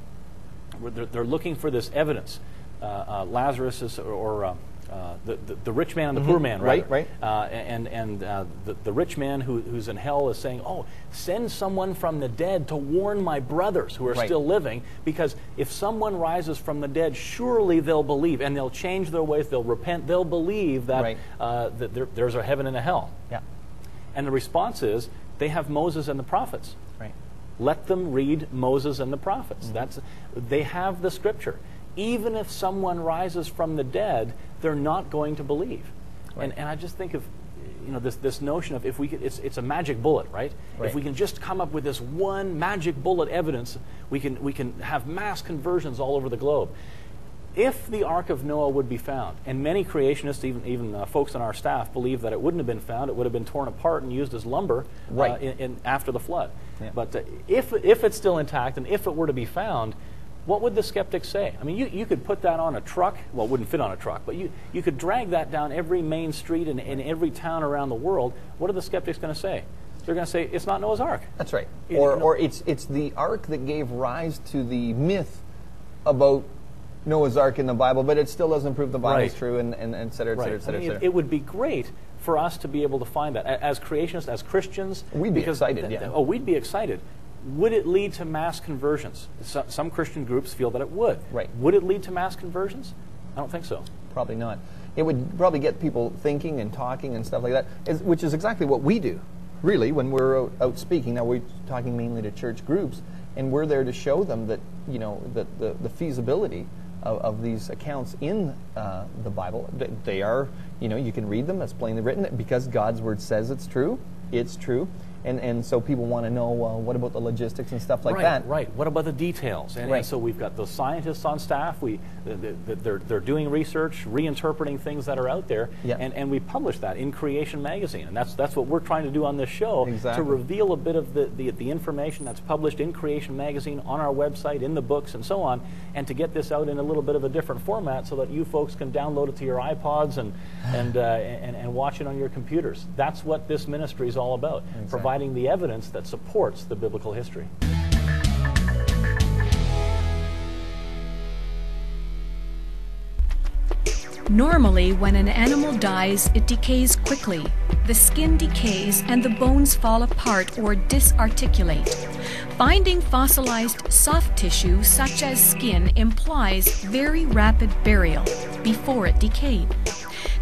they're, they're looking for this evidence. Uh, uh, Lazarus is, or, or uh, the, the the rich man and the poor man, Right, rather. right. Uh, and and uh, the, the rich man who, who's in hell is saying, "Oh, send someone from the dead to warn my brothers who are Right. still living, because if someone rises from the dead, surely they'll believe, and they'll change their ways, they'll repent, they'll believe that, Right. uh, that there, there's a heaven and a hell." Yeah. And the response is, they have Moses and the prophets. Right. Let them read Moses and the prophets. Mm-hmm. That's they have the scripture. Even if someone rises from the dead, they're not going to believe. Right. And, and I just think of you know this, this notion of if we could, it's, it's a magic bullet, right? Right. If we can just come up with this one magic bullet evidence, we can we can have mass conversions all over the globe. If the Ark of Noah would be found, and many creationists, even even uh, folks on our staff, believe that it wouldn't have been found, it would have been torn apart and used as lumber uh, Right. in, in, after the flood. Yeah. But uh, if if it's still intact and if it were to be found, what would the skeptics say? I mean, you, you could put that on a truck. Well, it wouldn't fit on a truck, but you, you could drag that down every main street in, in every town around the world. What are the skeptics going to say? They're going to say it's not Noah's Ark. That's right. You Or, know- or it's it's the ark that gave rise to the myth about Noah's Ark in the Bible, but it still doesn't prove the Bible is Right. true, and, and, and et cetera, et cetera, et I cetera, mean, et it, cetera. it would be great for us to be able to find that as creationists, as Christians. We'd be because excited, th- yeah. Oh, we'd be excited. Would it lead to mass conversions? So, some Christian groups feel that it would. Right. Would it lead to mass conversions? I don't think so. Probably not. It would probably get people thinking and talking and stuff like that, is, which is exactly what we do, really, when we're out, speaking. Now, we're talking mainly to church groups, and we're there to show them that, you know, that the, the feasibility of, of these accounts in uh, the Bible, they are, you know, you can read them, that's plainly written, because God's Word says it's true, it's true. And, and so people want to know, uh, what about the logistics and stuff like right, that? Right. What about the details? And, and so we've got those scientists on staff. We they're, they're doing research, reinterpreting things that are out there, Yeah. and, and we publish that in Creation Magazine. And that's that's what we're trying to do on this show Exactly. to reveal a bit of the, the the information that's published in Creation Magazine on our website, in the books, and so on, and to get this out in a little bit of a different format so that you folks can download it to your iPods and and uh, and, and watch it on your computers. That's what this ministry is all about, providing the evidence that supports the biblical history. Normally, when an animal dies, it decays quickly. The skin decays and the bones fall apart or disarticulate. Finding fossilized soft tissue, such as skin, implies very rapid burial before it decayed.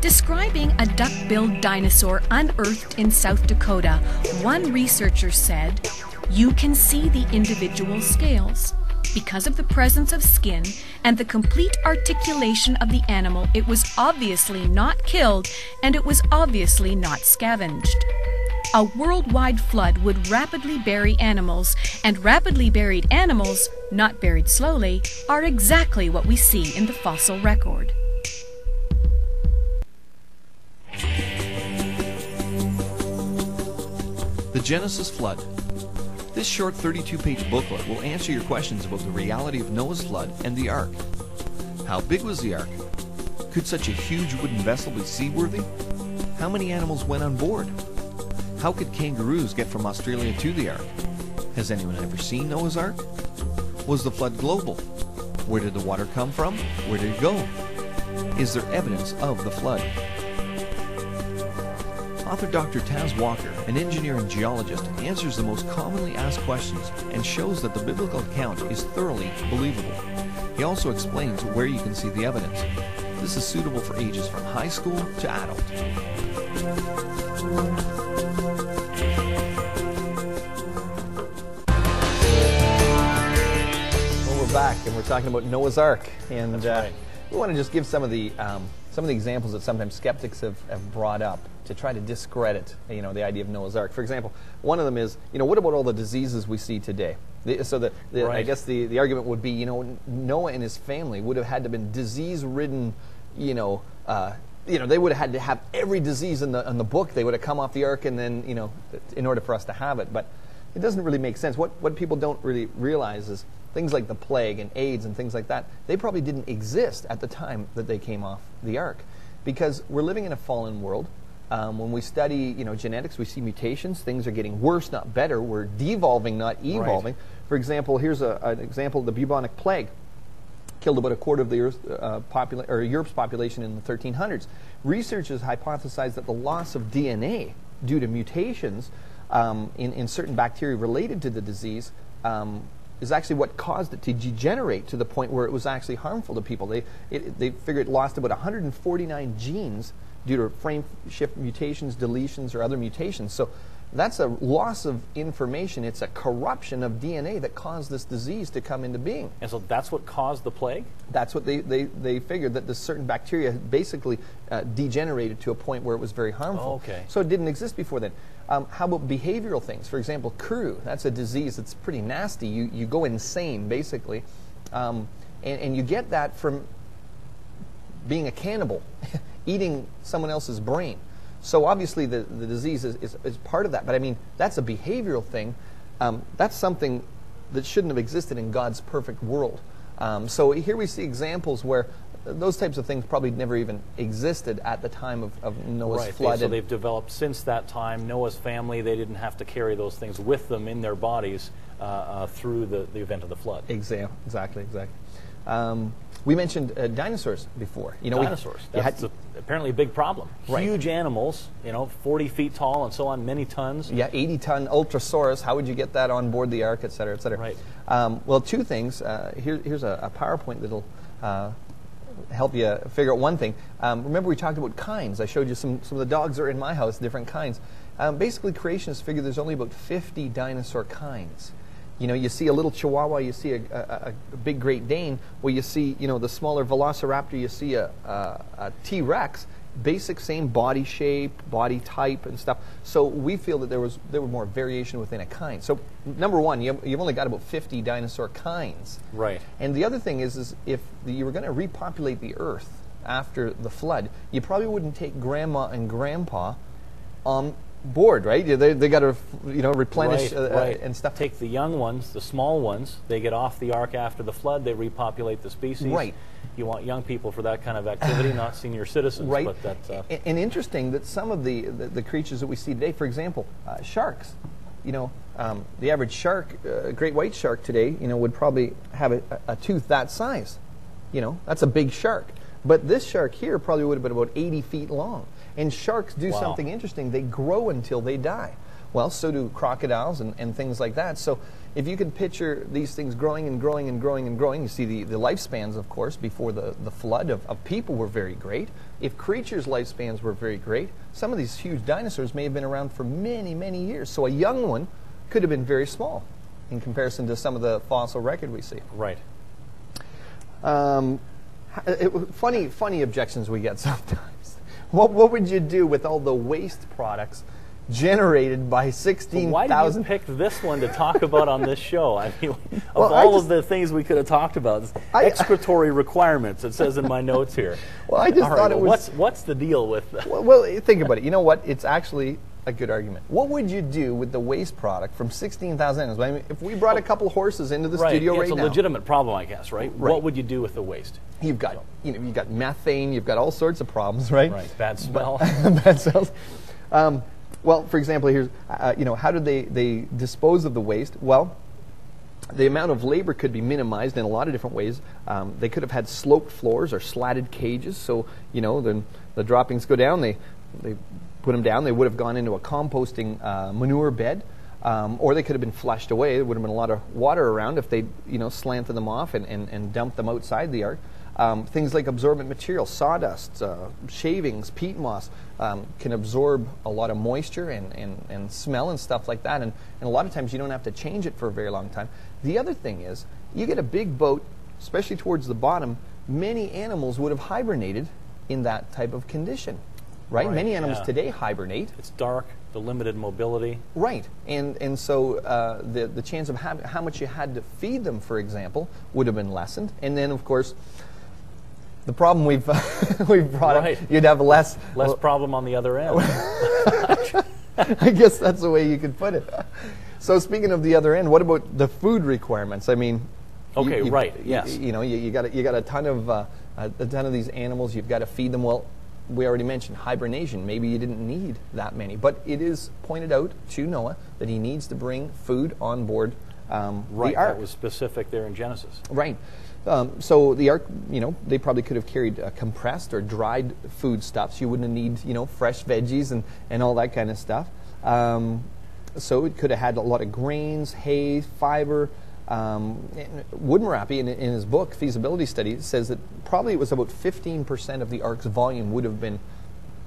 Describing a duck billed dinosaur unearthed in South Dakota, one researcher said, You can see the individual scales. Because of the presence of skin and the complete articulation of the animal, it was obviously not killed and it was obviously not scavenged. A worldwide flood would rapidly bury animals, and rapidly buried animals, not buried slowly, are exactly what we see in the fossil record. The Genesis Flood. This short 32 page booklet will answer your questions about the reality of Noah's flood and the ark. How big was the ark? Could such a huge wooden vessel be seaworthy? How many animals went on board? How could kangaroos get from Australia to the ark? Has anyone ever seen Noah's ark? Was the flood global? Where did the water come from? Where did it go? Is there evidence of the flood? Author Dr. Tas Walker, an engineer and geologist, answers the most commonly asked questions and shows that the biblical account is thoroughly believable. He also explains where you can see the evidence. This is suitable for ages from high school to adult. Well, we're back and we're talking about Noah's Ark, and That's uh, we want to just give some of the um, some of the examples that sometimes skeptics have, have brought up to try to discredit, you know, the idea of Noah's Ark. For example, one of them is, you know, what about all the diseases we see today? The, so the, the I guess the, the argument would be, you know, Noah and his family would have had to have been disease-ridden, you know. Uh, you know, they would have had to have every disease in the in the book. They would have come off the ark, and then you know, in order for us to have it. But it doesn't really make sense. What what people don't really realize is things like the plague and AIDS and things like that. They probably didn't exist at the time that they came off the ark, because we're living in a fallen world. Um, when we study, you know, genetics, we see mutations. Things are getting worse, not better. We're devolving, not evolving. For example, here's a, an example of the bubonic plague killed about a quarter of the Earth, uh, popula- or Europe's population in the 1300s. Researchers hypothesized that the loss of DNA due to mutations um, in, in certain bacteria related to the disease um, is actually what caused it to degenerate to the point where it was actually harmful to people. They, it, they figure it lost about 149 genes due to frame shift mutations, deletions, or other mutations. So that's a loss of information. It's a corruption of DNA that caused this disease to come into being. And so that's what caused the plague? That's what they, they, they figured that this certain bacteria basically uh, degenerated to a point where it was very harmful. Oh, okay. So it didn't exist before then. Um, how about behavioral things? For example, Kuru. That's a disease that's pretty nasty. You, you go insane, basically. Um, and, and you get that from being a cannibal, eating someone else's brain. So obviously the, the disease is, is, is part of that. But I mean, that's a behavioral thing. Um, that's something that shouldn't have existed in God's perfect world. Um, so here we see examples where those types of things probably never even existed at the time of, of Noah's Right. Flood. so they've developed since that time. Noah's family, they didn't have to carry those things with them in their bodies uh, uh, through the, the event of the flood. Exa- exactly, exactly. Um, we mentioned uh, dinosaurs before. You know, we- Dinosaurs. had- That's a, apparently a big problem. Right. Huge animals, you know, 40 feet tall and so on, many tons. Yeah, 80 ton Ultrasaurus. How would you get that on board the Ark, et cetera, et cetera? Right. Um, well, two things. Uh, here, here's a, a PowerPoint that'll uh, help you figure out one thing. Um, remember, we talked about kinds. I showed you some, some of the dogs that are in my house, different kinds. Um, basically, creationists figure there's only about 50 dinosaur kinds. You know, you see a little Chihuahua, you see a, a, a big Great Dane. Well, you see, you know, the smaller Velociraptor, you see a, T-Rex. Basic, same body shape, body type, and stuff. So we feel that there was there were more variation within a kind. So number one, you, you've only got about 50 dinosaur kinds. Right. And the other thing is, is if you were going to repopulate the Earth after the flood, you probably wouldn't take grandma and grandpa on board, right? They, they got to, you know, replenish right, uh, uh, right. and stuff. Take the young ones, the small ones, they get off the ark after the flood, they repopulate the species. Right. You want young people for that kind of activity, not senior citizens. right. But that, uh, and, and interesting that some of the, the, the creatures that we see today, for example, uh, sharks. You know, um, the average shark, uh, great white shark today, you know, would probably have a, a tooth that size. You know, that's a big shark. But this shark here probably would have been about 80 feet long. And sharks do Wow. something interesting. They grow until they die. Well, so do crocodiles and, and things like that. So if you can picture these things growing and growing and growing and growing, you see the, the lifespans, of course, before the, the flood of, of people were very great. If creatures' lifespans were very great, some of these huge dinosaurs may have been around for many, many years. So a young one could have been very small in comparison to some of the fossil record we see. right. Um, it, funny, funny objections we get sometimes. What, what would you do with all the waste products generated by But 16,000? why did you pick this one to talk about on this show? I mean, of Well, I all just- of the things we could have talked about, I- excretory requirements. It says in my notes here. Well, I just All right, thought it well, was- What's what's the deal with? Well, well, think about it. You know what? It's actually a good argument. What would you do with the waste product from 16,000 animals? I mean, if we brought a couple horses into the right, studio right now. It's a legitimate problem, I guess. Right? Right. What would you do with the waste? you've got you know you've got methane, you've got all sorts of problems, right? Right. Bad smell. bad cells. Um, well, for example, here's uh, you know how did they they dispose of the waste? Well, the amount of labor could be minimized in a lot of different ways. Um, they could have had sloped floors or slatted cages, so you know then the droppings go down. They they put them down. They would have gone into a composting uh, manure bed, um, or they could have been flushed away. There would have been a lot of water around if they, you know, slanted them off and, and, and dumped them outside the ark. Um, things like absorbent material, sawdust, uh, shavings, peat moss, um, can absorb a lot of moisture and, and, and smell and stuff like that. And, and a lot of times you don't have to change it for a very long time. The other thing is, you get a big boat, especially towards the bottom, many animals would have hibernated in that type of condition. Right? Right, Many animals yeah. today hibernate. It's dark, the limited mobility. Right, and and so uh, the the chance of how, how much you had to feed them, for example, would have been lessened. And then, of course, the problem we've we've brought Right. up, you'd have less Less problem on the other end. I guess that's the way you could put it. So speaking of the other end, what about the food requirements? I mean, Okay, you- right, you- yes. You, know, you, you got you got a ton of uh, a ton of these animals. You've got to feed them. Well, we already mentioned hibernation. Maybe you didn't need that many, but it is pointed out to Noah that he needs to bring food on board um, right, the ark. that was specific there in Genesis. Right. Um, so the ark, you know, they probably could have carried uh, compressed or dried food stuffs. You wouldn't need, you know, fresh veggies and, and all that kind of stuff. Um, so it could have had a lot of grains, hay, fiber. Um, and Woodmorappe, in, in his book, Feasibility Study, says that probably it was about 15% of the ark's volume would have been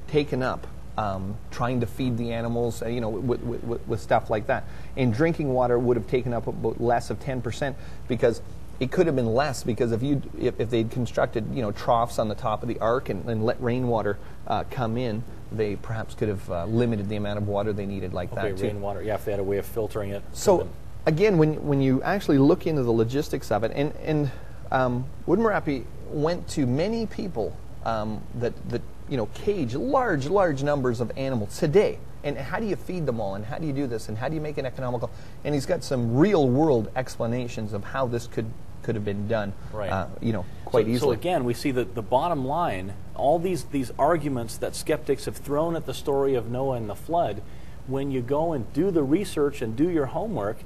taken up um, trying to feed the animals, uh, you know, with, with, with, with stuff like that. And drinking water would have taken up about less of 10% because it could have been less because if you if, if they'd constructed you know troughs on the top of the ark and, and let rainwater uh, come in, they perhaps could have uh, limited the amount of water they needed like Okay, that too. rainwater. Yeah, if they had a way of filtering it. So again, when when you actually look into the logistics of it, and and um, Woodmorappe went to many people um, that that you know cage large large numbers of animals today. And how do you feed them all? And how do you do this? And how do you make it economical? And he's got some real world explanations of how this could could have been done. Right. Uh, you know, quite so, easily. So again, we see that the bottom line, all these, these arguments that skeptics have thrown at the story of Noah and the flood, when you go and do the research and do your homework,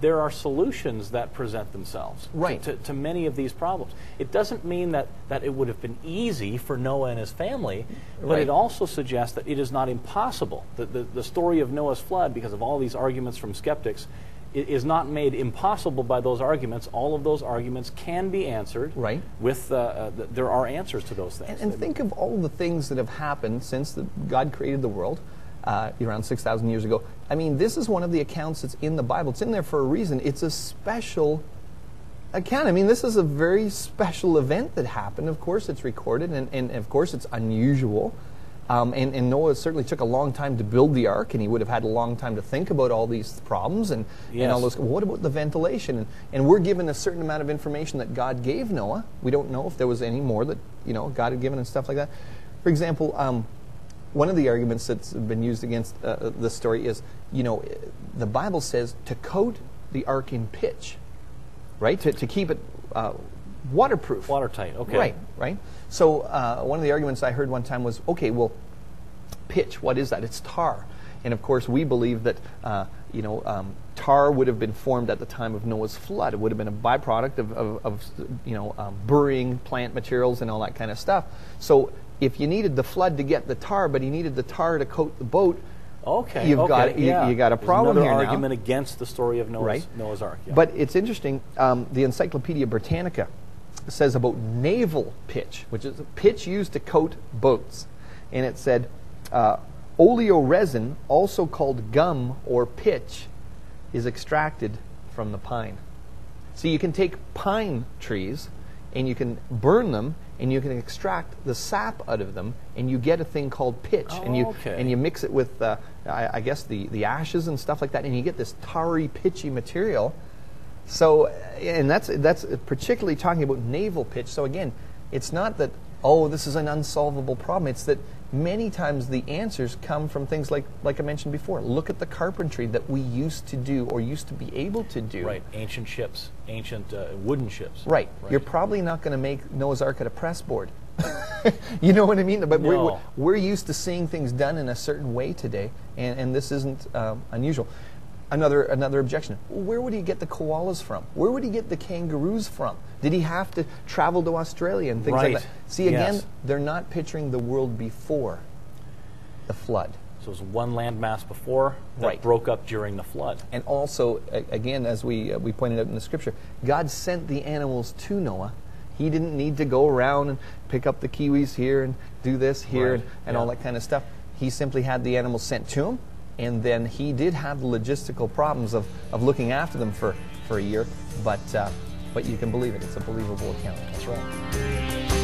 there are solutions that present themselves to- Right. to, to many of these problems. It doesn't mean that, that it would have been easy for Noah and his family, but Right. it also suggests that it is not impossible. The, the, the story of Noah's flood, because of all these arguments from skeptics, is not made impossible by those arguments. All of those arguments can be answered. Right. With uh, uh, there are answers to those things. And, and think of all the things that have happened since the, God created the world uh, around 6,000 years ago. I mean, this is one of the accounts that's in the Bible. It's in there for a reason. It's a special account. I mean, this is a very special event that happened. Of course, it's recorded, and, and of course, it's unusual. Um, and, and Noah certainly took a long time to build the ark, and he would have had a long time to think about all these problems and, and all those. What about the ventilation? And, and we're given a certain amount of information that God gave Noah. We don't know if there was any more that you know God had given and stuff like that. For example, um, one of the arguments that's been used against uh, this story is, you know, the Bible says to coat the ark in pitch, right? To, to keep it uh, waterproof. Watertight, okay. Right, right. So uh, one of the arguments I heard one time was, okay, well, pitch, what is that? It's tar. And of course, we believe that, uh, you know, um, tar would have been formed at the time of Noah's flood. It would have been a byproduct of, of, of you know, um, burying plant materials and all that kind of stuff. So if you needed the flood to get the tar, but he needed the tar to coat the boat, Okay. You've okay, got- you- yeah. you got a There's problem another here now. argument against the story of Noah's, Right. Noah's Ark. yeah. But it's interesting. Um, the Encyclopedia Britannica says about naval pitch, which is a pitch used to coat boats, and it said uh, oleoresin, also called gum or pitch, is extracted from the pine. So you can take pine trees and you can burn them and you can extract the sap out of them and you get a thing called pitch and you Okay. and you mix it with uh, I, I guess the, the ashes and stuff like that and you get this tarry pitchy material. So and that's that's particularly talking about naval pitch. So again it's not that oh this is an unsolvable problem. It's that many times the answers come from things like like I mentioned before look at the carpentry that we used to do or used to be able to do right, ancient ships, ancient uh, wooden ships. Right. You're probably not going to make Noah's Ark at a press board. you know what I mean? But we're, we're, we're used to seeing things done in a certain way today, and, and this isn't um, unusual. Another, another objection. Where would he get the koalas from? Where would he get the kangaroos from? Did he have to travel to Australia and things Right. like that? See, again, Yes. they're not picturing the world before. the flood. So it was one landmass before that Right. broke up during the flood. And also, again, as we, uh, we pointed out in the scripture, God sent the animals to Noah. He didn't need to go around and pick up the kiwis here and do this here Right, and, and all that kind of stuff. He simply had the animals sent to him, and then he did have the logistical problems of, of looking after them for, for a year, but, uh, but you can believe it. It's a believable account. That's right.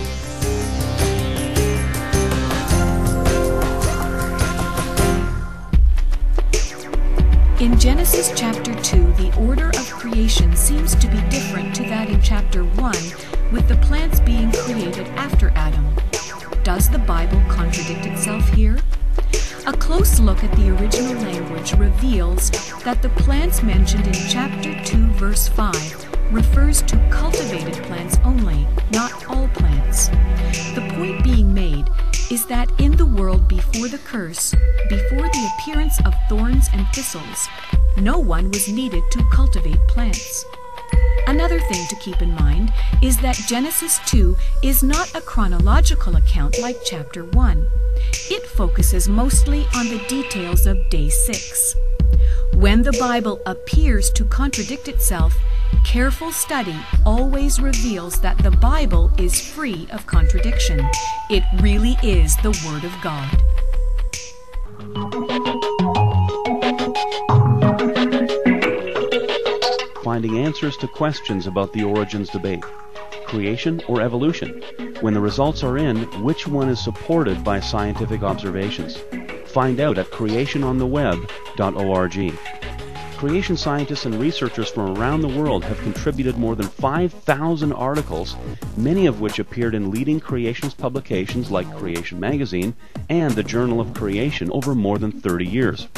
In Genesis chapter 2, the order of creation seems to be different to that in chapter 1, with the plants being created after Adam. Does the Bible contradict itself here? A close look at the original language reveals that the plants mentioned in chapter 2, verse 5 refers to cultivated plants only, not all plants. The point being made is that in the world before the curse, before the appearance of thorns and thistles, no one was needed to cultivate plants. Another thing to keep in mind is that Genesis 2 is not a chronological account like chapter 1. It focuses mostly on the details of day 6. When the Bible appears to contradict itself, careful study always reveals that the Bible is free of contradiction. It really is the Word of God. finding answers to questions about the origins debate creation or evolution. When the results are in, which one is supported by scientific observations? Find out at creationontheweb.org. Creation scientists and researchers from around the world have contributed more than 5,000 articles, many of which appeared in leading creationist publications like Creation Magazine and the Journal of Creation over more than 30 years.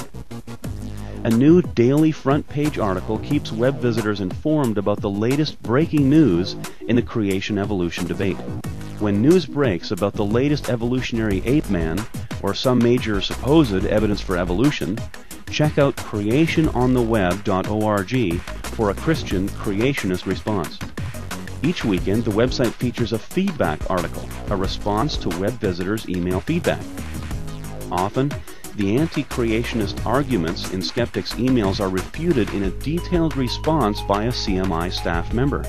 A new daily front page article keeps web visitors informed about the latest breaking news in the creation evolution debate. When news breaks about the latest evolutionary ape man or some major supposed evidence for evolution, check out creationontheweb.org for a Christian creationist response. Each weekend, the website features a feedback article, a response to web visitors' email feedback. Often, the anti creationist arguments in skeptics' emails are refuted in a detailed response by a CMI staff member.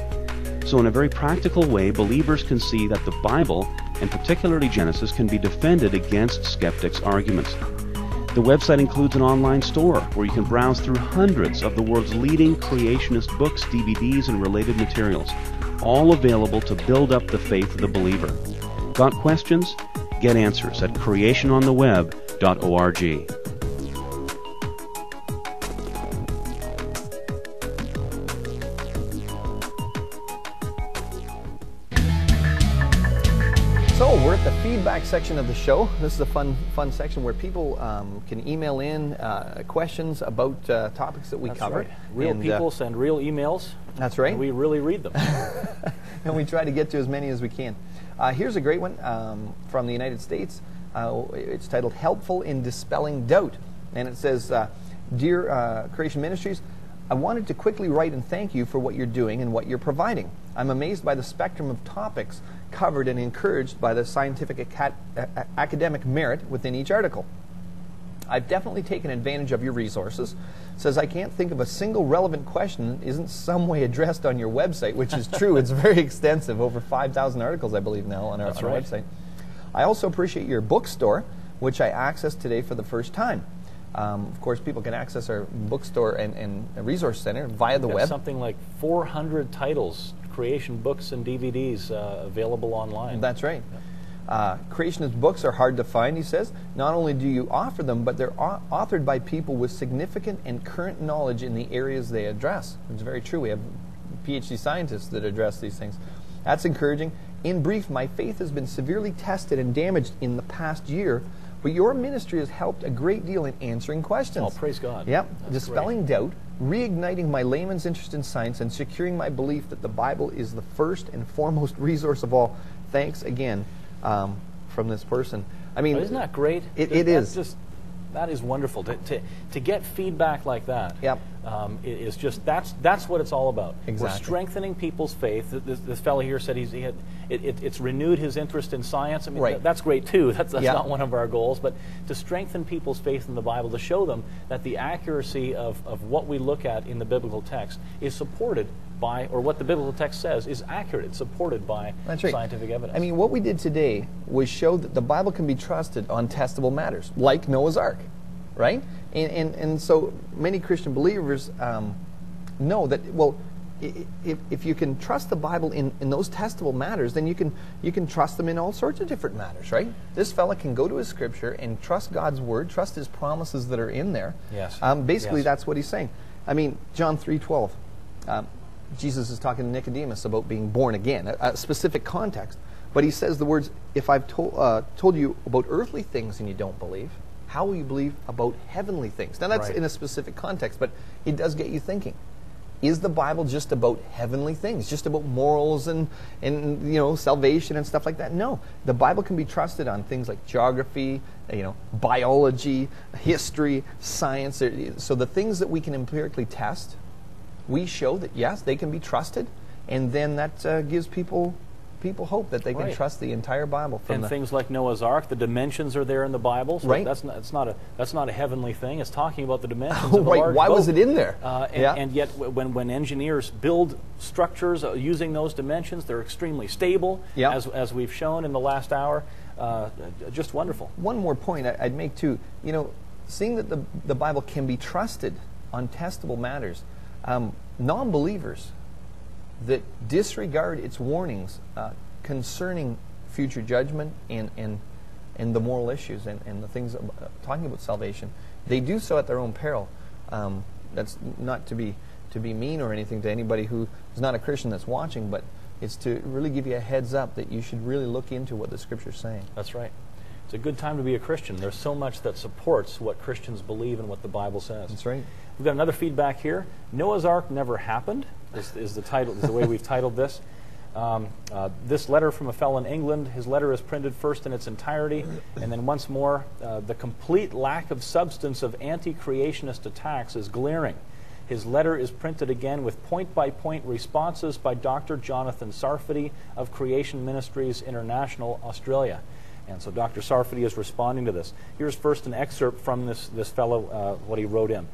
So, in a very practical way, believers can see that the Bible, and particularly Genesis, can be defended against skeptics' arguments. The website includes an online store where you can browse through hundreds of the world's leading creationist books, DVDs, and related materials, all available to build up the faith of the believer. Got questions? Get answers at creationontheweb.org. So we're at the feedback section of the show. This is a fun, fun section where people um, can email in uh, questions about uh, topics that we That's cover. right. Real And, uh, people send real emails. That's right. And we really read them. and we try to get to as many as we can. Uh, here's a great one um, from the United States. Uh, it's titled Helpful in Dispelling Doubt. And it says, uh, Dear uh, Creation Ministries, I wanted to quickly write and thank you for what you're doing and what you're providing. I'm amazed by the spectrum of topics covered and encouraged by the scientific aca- academic merit within each article. I've definitely taken advantage of your resources. Says I can't think of a single relevant question that isn't some way addressed on your website, which is true. it's very extensive, over 5,000 articles, I believe, now on our, on our right. website. I also appreciate your bookstore, which I accessed today for the first time. Um, of course, people can access our bookstore and, and resource center via the web. Something like 400 titles, creation books and DVDs uh, available online. That's right. Uh, creationist books are hard to find, he says. Not only do you offer them, but they're au- authored by people with significant and current knowledge in the areas they address. It's very true. We have PhD scientists that address these things. That's encouraging. In brief, my faith has been severely tested and damaged in the past year, but your ministry has helped a great deal in answering questions. Oh, praise God. Yep. That's Dispelling doubt, reigniting my layman's interest in science, and securing my belief that the Bible is the first and foremost resource of all. Thanks again um, from this person. I mean, But isn't that great? It, That- it that's. Just, that is wonderful to, to, to get feedback like that. Yep. Um, is just that's that's what it's all about. We're strengthening people's faith. This, this fellow here said he's, he had it, it, it's renewed his interest in science. I mean, Right. th- that's great too. That's, that's Yeah. not one of our goals, but to strengthen people's faith in the Bible, to show them that the accuracy of, of what we look at in the biblical text is supported by, or what the biblical text says is accurate. It's supported by right. scientific evidence. I mean, what we did today was show that the Bible can be trusted on testable matters, like Noah's Ark, right? And, and, and so many Christian believers um, know that, well, if, if you can trust the Bible in, in those testable matters, then you can, you can trust them in all sorts of different matters, right? This fella can go to his scripture and trust God's word, trust his promises that are in there. Yes. Um, basically, Yes. that's what he's saying. I mean, John 3.12. Um, Jesus is talking to Nicodemus about being born again, a, a specific context. But he says the words, If I've to, uh, told you about earthly things and you don't believe, how will you believe about heavenly things? Now, that's Right. in a specific context, but it does get you thinking. Is the Bible just about heavenly things, just about morals and, and you know salvation and stuff like that? No, the Bible can be trusted on things like geography, you know, biology, history, science. So the things that we can empirically test, we show that yes, they can be trusted, and then that uh, gives people people hope that they can Right. trust the entire Bible and things like Noah's Ark, the dimensions are there in the Bible. So Right. That's not, it's not a that's not a heavenly thing. It's talking about the dimensions Oh, right. Why was it in there? Uh, and, Yeah. and yet, when when engineers build structures uh, using those dimensions, they're extremely stable. Yeah. As as we've shown in the last hour, uh, just wonderful. One more point I'd make too. You know, seeing that the, the Bible can be trusted on testable matters, um, non believers that disregard its warnings uh, concerning future judgment and, and, and the moral issues and, and the things uh, talking about salvation, they do so at their own peril. Um, that's not to be, to be mean or anything to anybody who is not a Christian that's watching, but it's to really give you a heads up that you should really look into what the Scripture's saying. That's right. It's a good time to be a Christian. There's so much that supports what Christians believe and what the Bible says. That's right. We've got another feedback here. Noah's Ark never happened. Is, is the title? Is the way we've titled this. Um, uh, this letter from a fellow in England. His letter is printed first in its entirety, and then once more, uh, the complete lack of substance of anti-creationist attacks is glaring. His letter is printed again with point-by-point responses by Dr. Jonathan Sarfati of Creation Ministries International, Australia. And so Dr. Sarfati is responding to this. Here's first an excerpt from this, this fellow, uh, what he wrote in.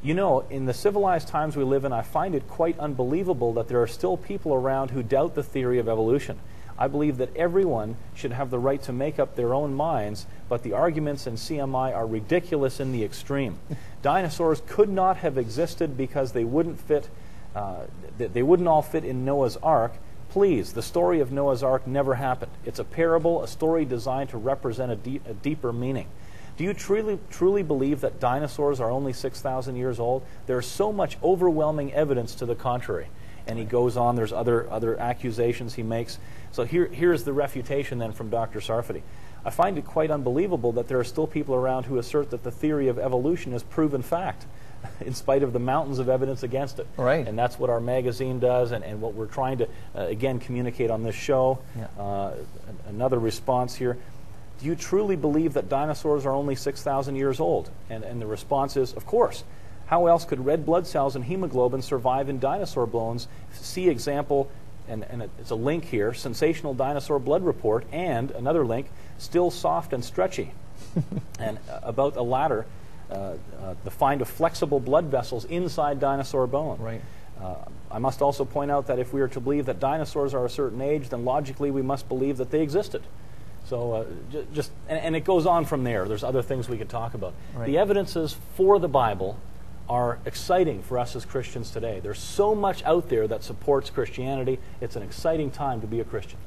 You know, in the civilized times we live in, I find it quite unbelievable that there are still people around who doubt the theory of evolution. I believe that everyone should have the right to make up their own minds, but the arguments in CMI are ridiculous in the extreme. Dinosaurs could not have existed because they wouldn't fit, uh, they wouldn't all fit in Noah's Ark. Please, the story of Noah's Ark never happened. It's a parable, a story designed to represent a, deep, a deeper meaning. Do you truly, truly believe that dinosaurs are only 6,000 years old? There's so much overwhelming evidence to the contrary. And he goes on, there's other, other accusations he makes. So here, here's the refutation then from Dr. Sarfati. I find it quite unbelievable that there are still people around who assert that the theory of evolution is proven fact, in spite of the mountains of evidence against it. Right. And that's what our magazine does, and, and what we're trying to, uh, again, communicate on this show. Yeah. Uh, another response here. Do you truly believe that dinosaurs are only 6,000 years old? And, and the response is, of course. How else could red blood cells and hemoglobin survive in dinosaur bones? See example, and, and it's a link here, sensational dinosaur blood report, and another link, still soft and stretchy. and uh, about the latter, uh, uh, the find of flexible blood vessels inside dinosaur bone. Right. Uh, I must also point out that if we are to believe that dinosaurs are a certain age, then logically we must believe that they existed. So uh, j- just, and, and it goes on from there. There's other things we could talk about. Right. The evidences for the Bible are exciting for us as Christians today. There's so much out there that supports Christianity. It's an exciting time to be a Christian.